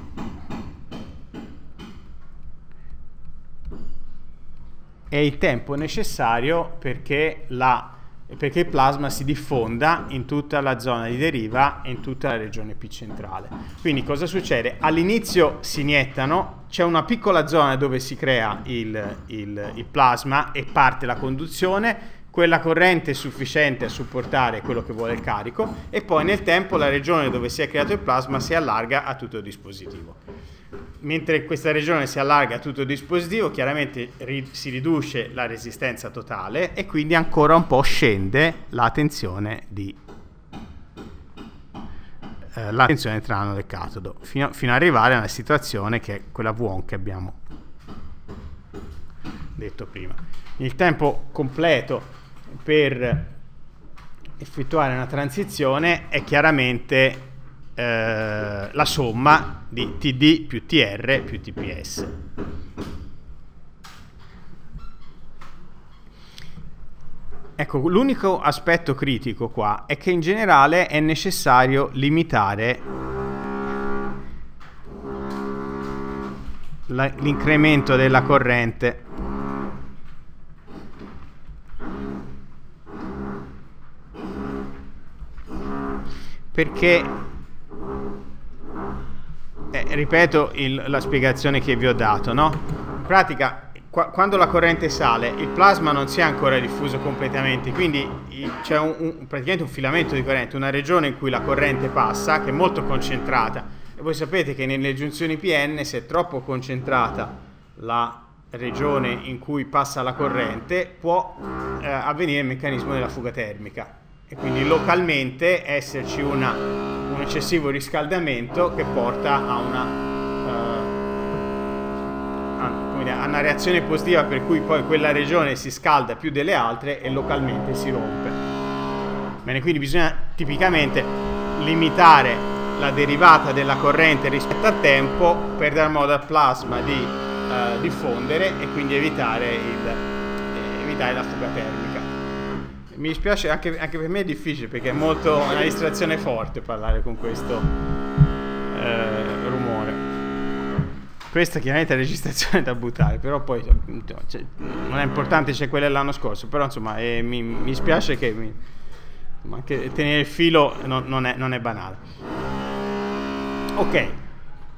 È il tempo necessario perché, la, perché, il plasma si diffonda in tutta la zona di deriva e in tutta la regione P centrale. Quindi cosa succede? All'inizio si iniettano, c'è una piccola zona dove si crea il, il, il plasma e parte la conduzione, quella corrente è sufficiente a supportare quello che vuole il carico e poi nel tempo la regione dove si è creato il plasma si allarga a tutto il dispositivo mentre questa regione si allarga a tutto il dispositivo, chiaramente ri- si riduce la resistenza totale e quindi ancora un po' scende la tensione di eh, la tensione tra anodo e catodo, fino, fino ad arrivare a una situazione che è quella V1 che abbiamo detto prima. Il tempo completo per effettuare una transizione è chiaramente eh, la somma di TD più TR più TPS. Ecco, l'unico aspetto critico qua è che in generale è necessario limitare l'incremento della corrente perché eh, ripeto il, la spiegazione che vi ho dato, no? In pratica, qua, quando la corrente sale, il plasma non si è ancora diffuso completamente, quindi c'è un, un, praticamente un filamento di corrente, una regione in cui la corrente passa, che è molto concentrata. E voi sapete che nelle giunzioni PN, se è troppo concentrata la regione in cui passa la corrente, può eh, avvenire il meccanismo della fuga termica e quindi localmente esserci una, un eccessivo riscaldamento che porta a una, uh, a, dire, a una reazione positiva per cui poi quella regione si scalda più delle altre e localmente si rompe. Bene, quindi bisogna tipicamente limitare la derivata della corrente rispetto al tempo per dar modo al plasma di uh, diffondere e quindi evitare, il, eh, evitare la fuga termica mi dispiace, anche, anche, per me è difficile perché è molto una distrazione forte parlare con questo eh, rumore. Questa chiaramente è la registrazione da buttare, però poi cioè, non è importante, c'è quella dell'anno scorso, però insomma eh, mi, mi spiace che mi, anche tenere il filo non, non, è, non è banale. Ok,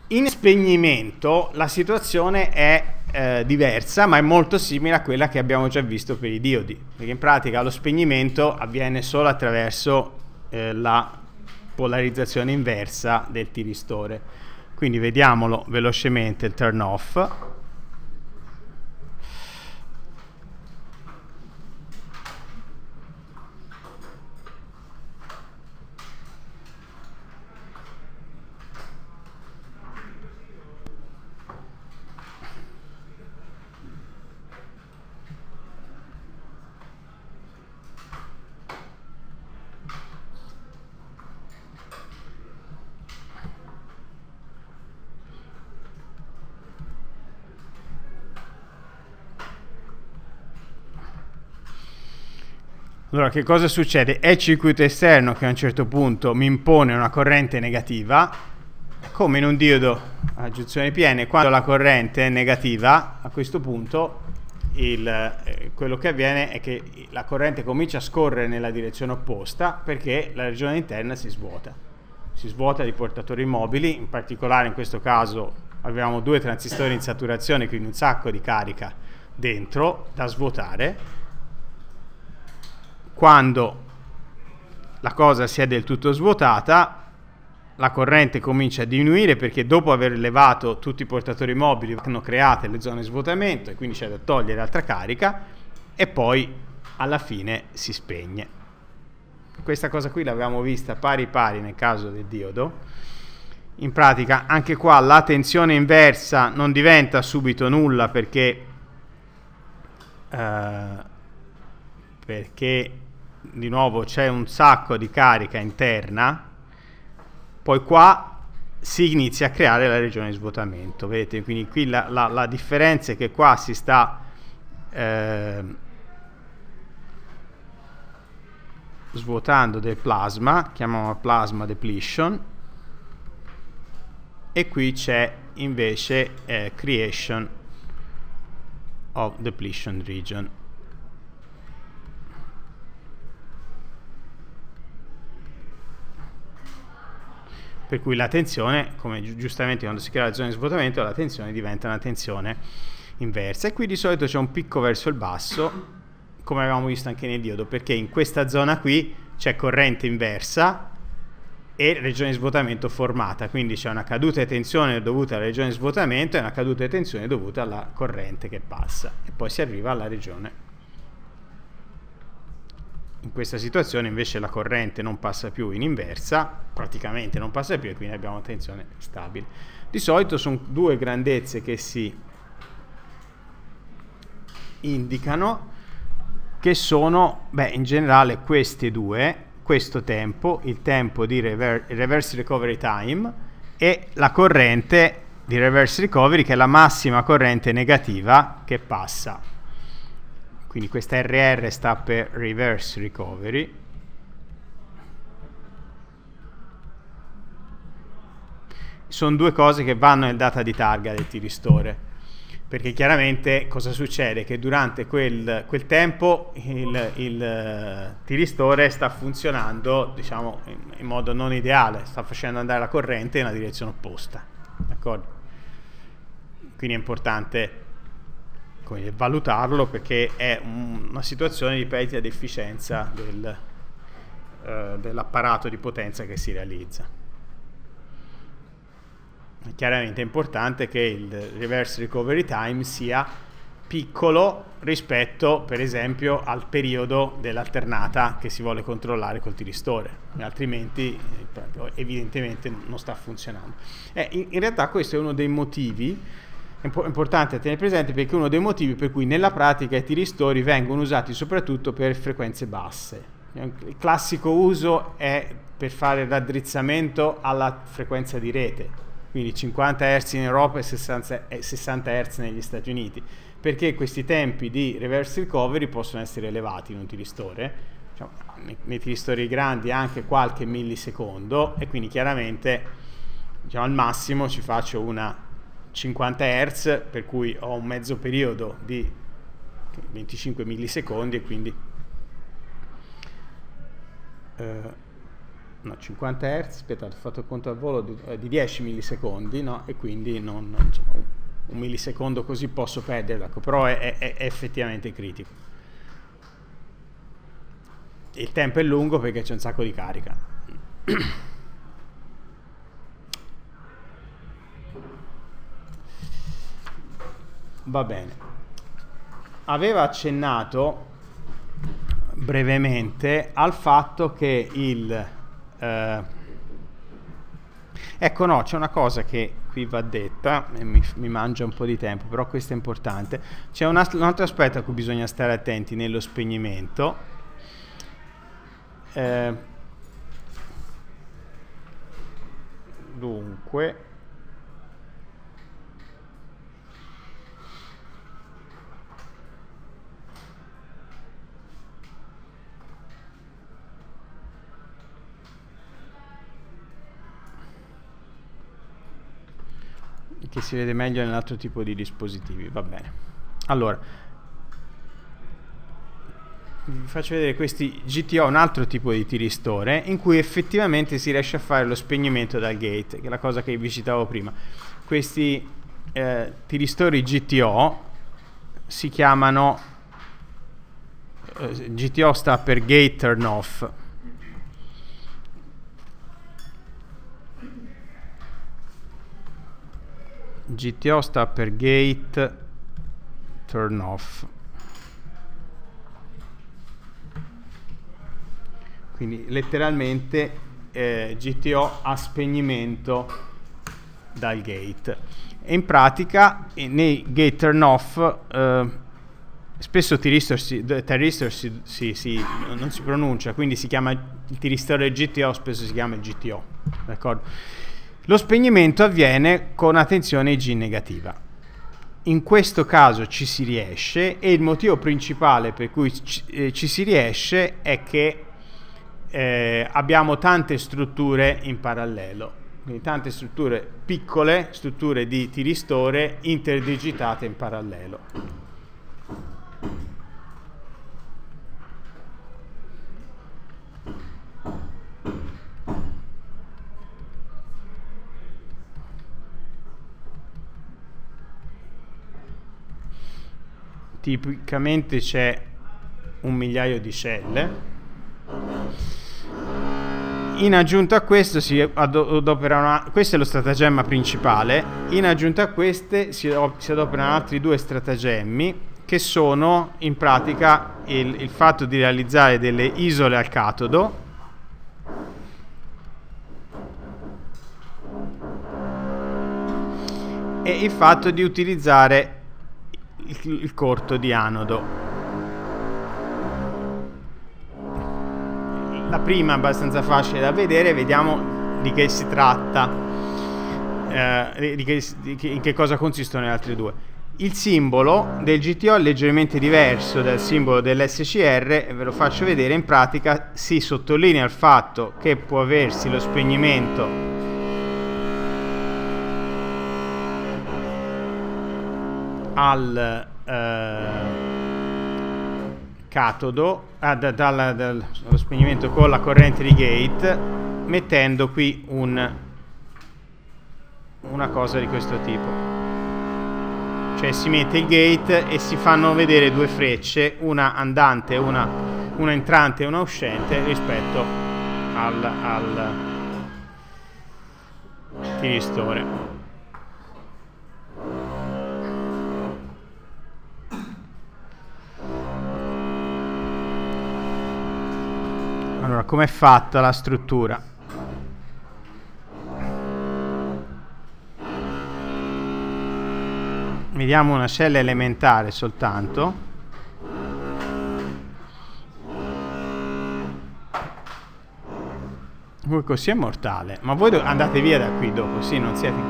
in spegnimento la situazione è eh, diversa, ma è molto simile a quella che abbiamo già visto per i diodi, perché in pratica lo spegnimento avviene solo attraverso eh, la polarizzazione inversa del tiristore. Quindi vediamolo velocemente il turn off. Allora, che cosa succede? È il circuito esterno che a un certo punto mi impone una corrente negativa, come in un diodo a giunzione piene, quando la corrente è negativa, a questo punto il, eh, quello che avviene è che la corrente comincia a scorrere nella direzione opposta perché la regione interna si svuota. Si svuota di portatori mobili, in particolare in questo caso abbiamo due transistori in saturazione, quindi un sacco di carica dentro da svuotare quando la cosa si è del tutto svuotata, la corrente comincia a diminuire perché dopo aver levato tutti i portatori mobili vanno create le zone svuotamento e quindi c'è da togliere altra carica e poi alla fine si spegne. Questa cosa qui l'avevamo vista pari pari nel caso del diodo. In pratica anche qua la tensione inversa non diventa subito nulla perché, eh, perché di nuovo c'è un sacco di carica interna, poi qua si inizia a creare la regione di svuotamento, vedete? Quindi qui la, la, la differenza è che qua si sta eh, svuotando del plasma, chiamiamo plasma depletion, e qui c'è invece eh, creation of depletion region. Per cui la tensione, come gi giustamente quando si crea la zona di svuotamento, la tensione diventa una tensione inversa. E qui di solito c'è un picco verso il basso, come avevamo visto anche nel diodo, perché in questa zona qui c'è corrente inversa e regione di svuotamento formata, quindi c'è una caduta di tensione dovuta alla regione di svuotamento e una caduta di tensione dovuta alla corrente che passa e poi si arriva alla regione in questa situazione invece la corrente non passa più in inversa, praticamente non passa più e quindi abbiamo tensione stabile. Di solito sono due grandezze che si indicano che sono, beh, in generale queste due, questo tempo, il tempo di rever reverse recovery time e la corrente di reverse recovery che è la massima corrente negativa che passa quindi questa RR sta per reverse recovery sono due cose che vanno nel data di targa del tiristore perché chiaramente cosa succede? Che durante quel, quel tempo il, il uh, tiristore sta funzionando diciamo, in, in, modo non ideale, sta facendo andare la corrente in una direzione opposta. Quindi è importante dire, valutarlo perché è un, una situazione di perdita di efficienza del, uh, dell'apparato di potenza che si realizza. È chiaramente importante che il reverse recovery time sia piccolo rispetto per esempio al periodo dell'alternata che si vuole controllare col tiristore altrimenti eh, evidentemente non sta funzionando eh, in, in realtà questo è uno dei motivi è importante tenere presente perché è uno dei motivi per cui nella pratica i tiristori vengono usati soprattutto per frequenze basse. Il classico uso è per fare raddrizzamento alla frequenza di rete, quindi 50 Hz in Europa e 60 Hz negli Stati Uniti, perché questi tempi di reverse recovery possono essere elevati in un tiristore, diciamo, nei tiristori grandi anche qualche millisecondo e quindi chiaramente diciamo, al massimo ci faccio una 50 Hz per cui ho un mezzo periodo di 25 millisecondi e quindi eh, no, 50 Hz, aspettate, ho fatto il conto al volo di, eh, di 10 millisecondi, no? E quindi non, non, un millisecondo così posso perderlo, ecco, però è, è, è effettivamente critico. Il tempo è lungo perché c'è un sacco di carica. [clears throat] Va bene. Aveva accennato brevemente al fatto che il... Eh, ecco no, c'è una cosa che qui va detta e mi, mi, mangia un po' di tempo, però questo è importante. C'è un, un, altro aspetto a cui bisogna stare attenti nello spegnimento. Eh, dunque, che si vede meglio nell'altro tipo di dispositivi, va bene. Allora, vi faccio vedere questi GTO, un altro tipo di tiristore, in cui effettivamente si riesce a fare lo spegnimento dal gate, che è la cosa che vi citavo prima. Questi eh, tiristori GTO si chiamano, eh, GTO sta per Gate Turn Off, GTO sta per Gate Turn Off. Quindi letteralmente eh, GTO a spegnimento dal gate. E in pratica nei gate turn off eh, spesso tiristor, si, tiristor si, si, non si pronuncia, quindi si chiama il tiristore GTO, spesso si chiama GTO. D'accordo? Lo spegnimento avviene con attenzione IG negativa. In questo caso ci si riesce e il motivo principale per cui ci, eh, ci si riesce è che eh, abbiamo tante strutture in parallelo, quindi tante strutture piccole, strutture di tiristore interdigitate in parallelo. Tipicamente c'è un migliaio di celle. In aggiunta a questo si adopera una, questo è lo stratagemma principale, in aggiunta a queste si, adoperano altri due stratagemmi che sono in pratica il, il fatto di realizzare delle isole al catodo e il fatto di utilizzare il, il corto di anodo. La prima è abbastanza facile da vedere, vediamo di che si tratta, eh, di che, di che, in che cosa consistono le altre due. Il simbolo del GTO è leggermente diverso dal simbolo dell'SCR, ve lo faccio vedere, in pratica si sottolinea il fatto che può aversi lo spegnimento al eh, catodo, ah, da, da, dallo spegnimento con la corrente di gate, mettendo qui un, una cosa di questo tipo. Cioè si mette il gate e si fanno vedere due frecce, una andante, una, una entrante e una uscente rispetto al, al tiristore. Allora, com'è fatta la struttura? Vediamo una cella elementare soltanto. Voi così è mortale. Ma voi andate via da qui dopo, sì, non siete...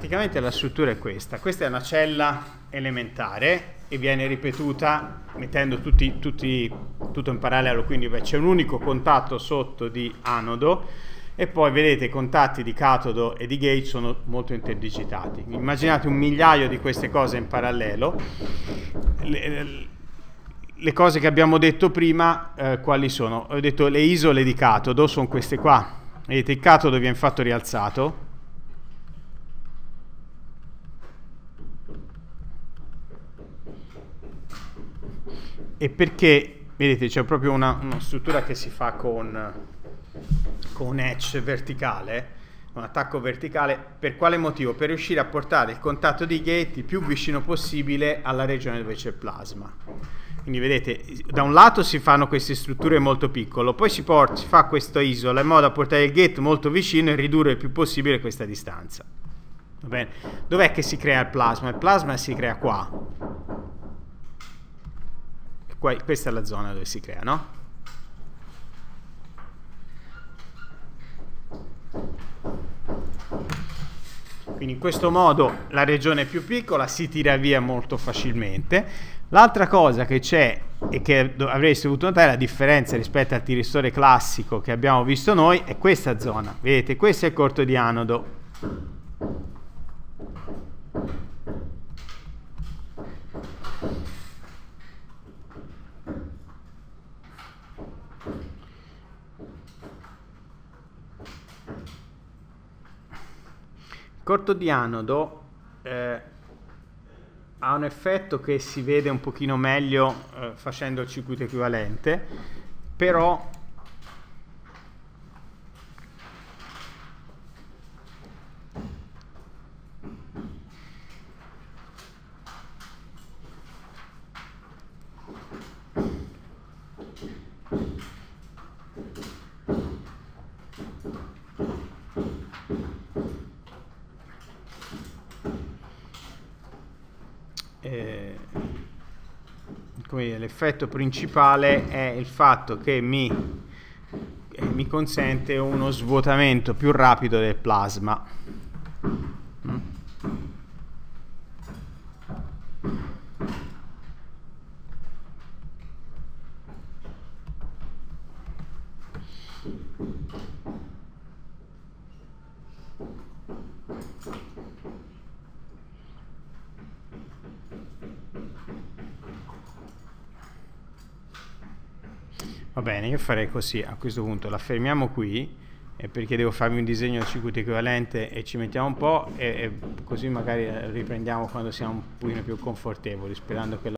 praticamente la struttura è questa. Questa è una cella elementare e viene ripetuta mettendo tutti, tutti, tutto in parallelo, quindi c'è un unico contatto sotto di anodo e poi vedete i contatti di catodo e di gate sono molto interdigitati. Immaginate un migliaio di queste cose in parallelo. Le, le cose che abbiamo detto prima, eh, quali sono? Ho detto le isole di catodo sono queste qua. Vedete, il catodo viene fatto rialzato, e perché, vedete, c'è proprio una, una, struttura che si fa con, con edge verticale, un attacco verticale, per quale motivo? Per riuscire a portare il contatto di gate il più vicino possibile alla regione dove c'è il plasma. Quindi vedete, da un lato si fanno queste strutture molto piccole, poi si, porta, si fa questa isola in modo da portare il gate molto vicino e ridurre il più possibile questa distanza. Va bene? Dov'è che si crea il plasma? Il plasma si crea qua Qua, questa è la zona dove si crea, no? Quindi in questo modo la regione più piccola si tira via molto facilmente. L'altra cosa che c'è e che avreste dovuto notare la differenza rispetto al tiristore classico che abbiamo visto noi è questa zona. Vedete, questo è il corto di anodo. Corto di anodo eh, ha un effetto che si vede un pochino meglio eh, facendo il circuito equivalente, però l'effetto principale è il fatto che mi, eh, mi consente uno svuotamento più rapido del plasma. Va bene, io farei così, a questo punto la fermiamo qui, eh, perché devo farmi un disegno del circuito equivalente e ci mettiamo un po' e, e così magari riprendiamo quando siamo un pochino più confortevoli, sperando che la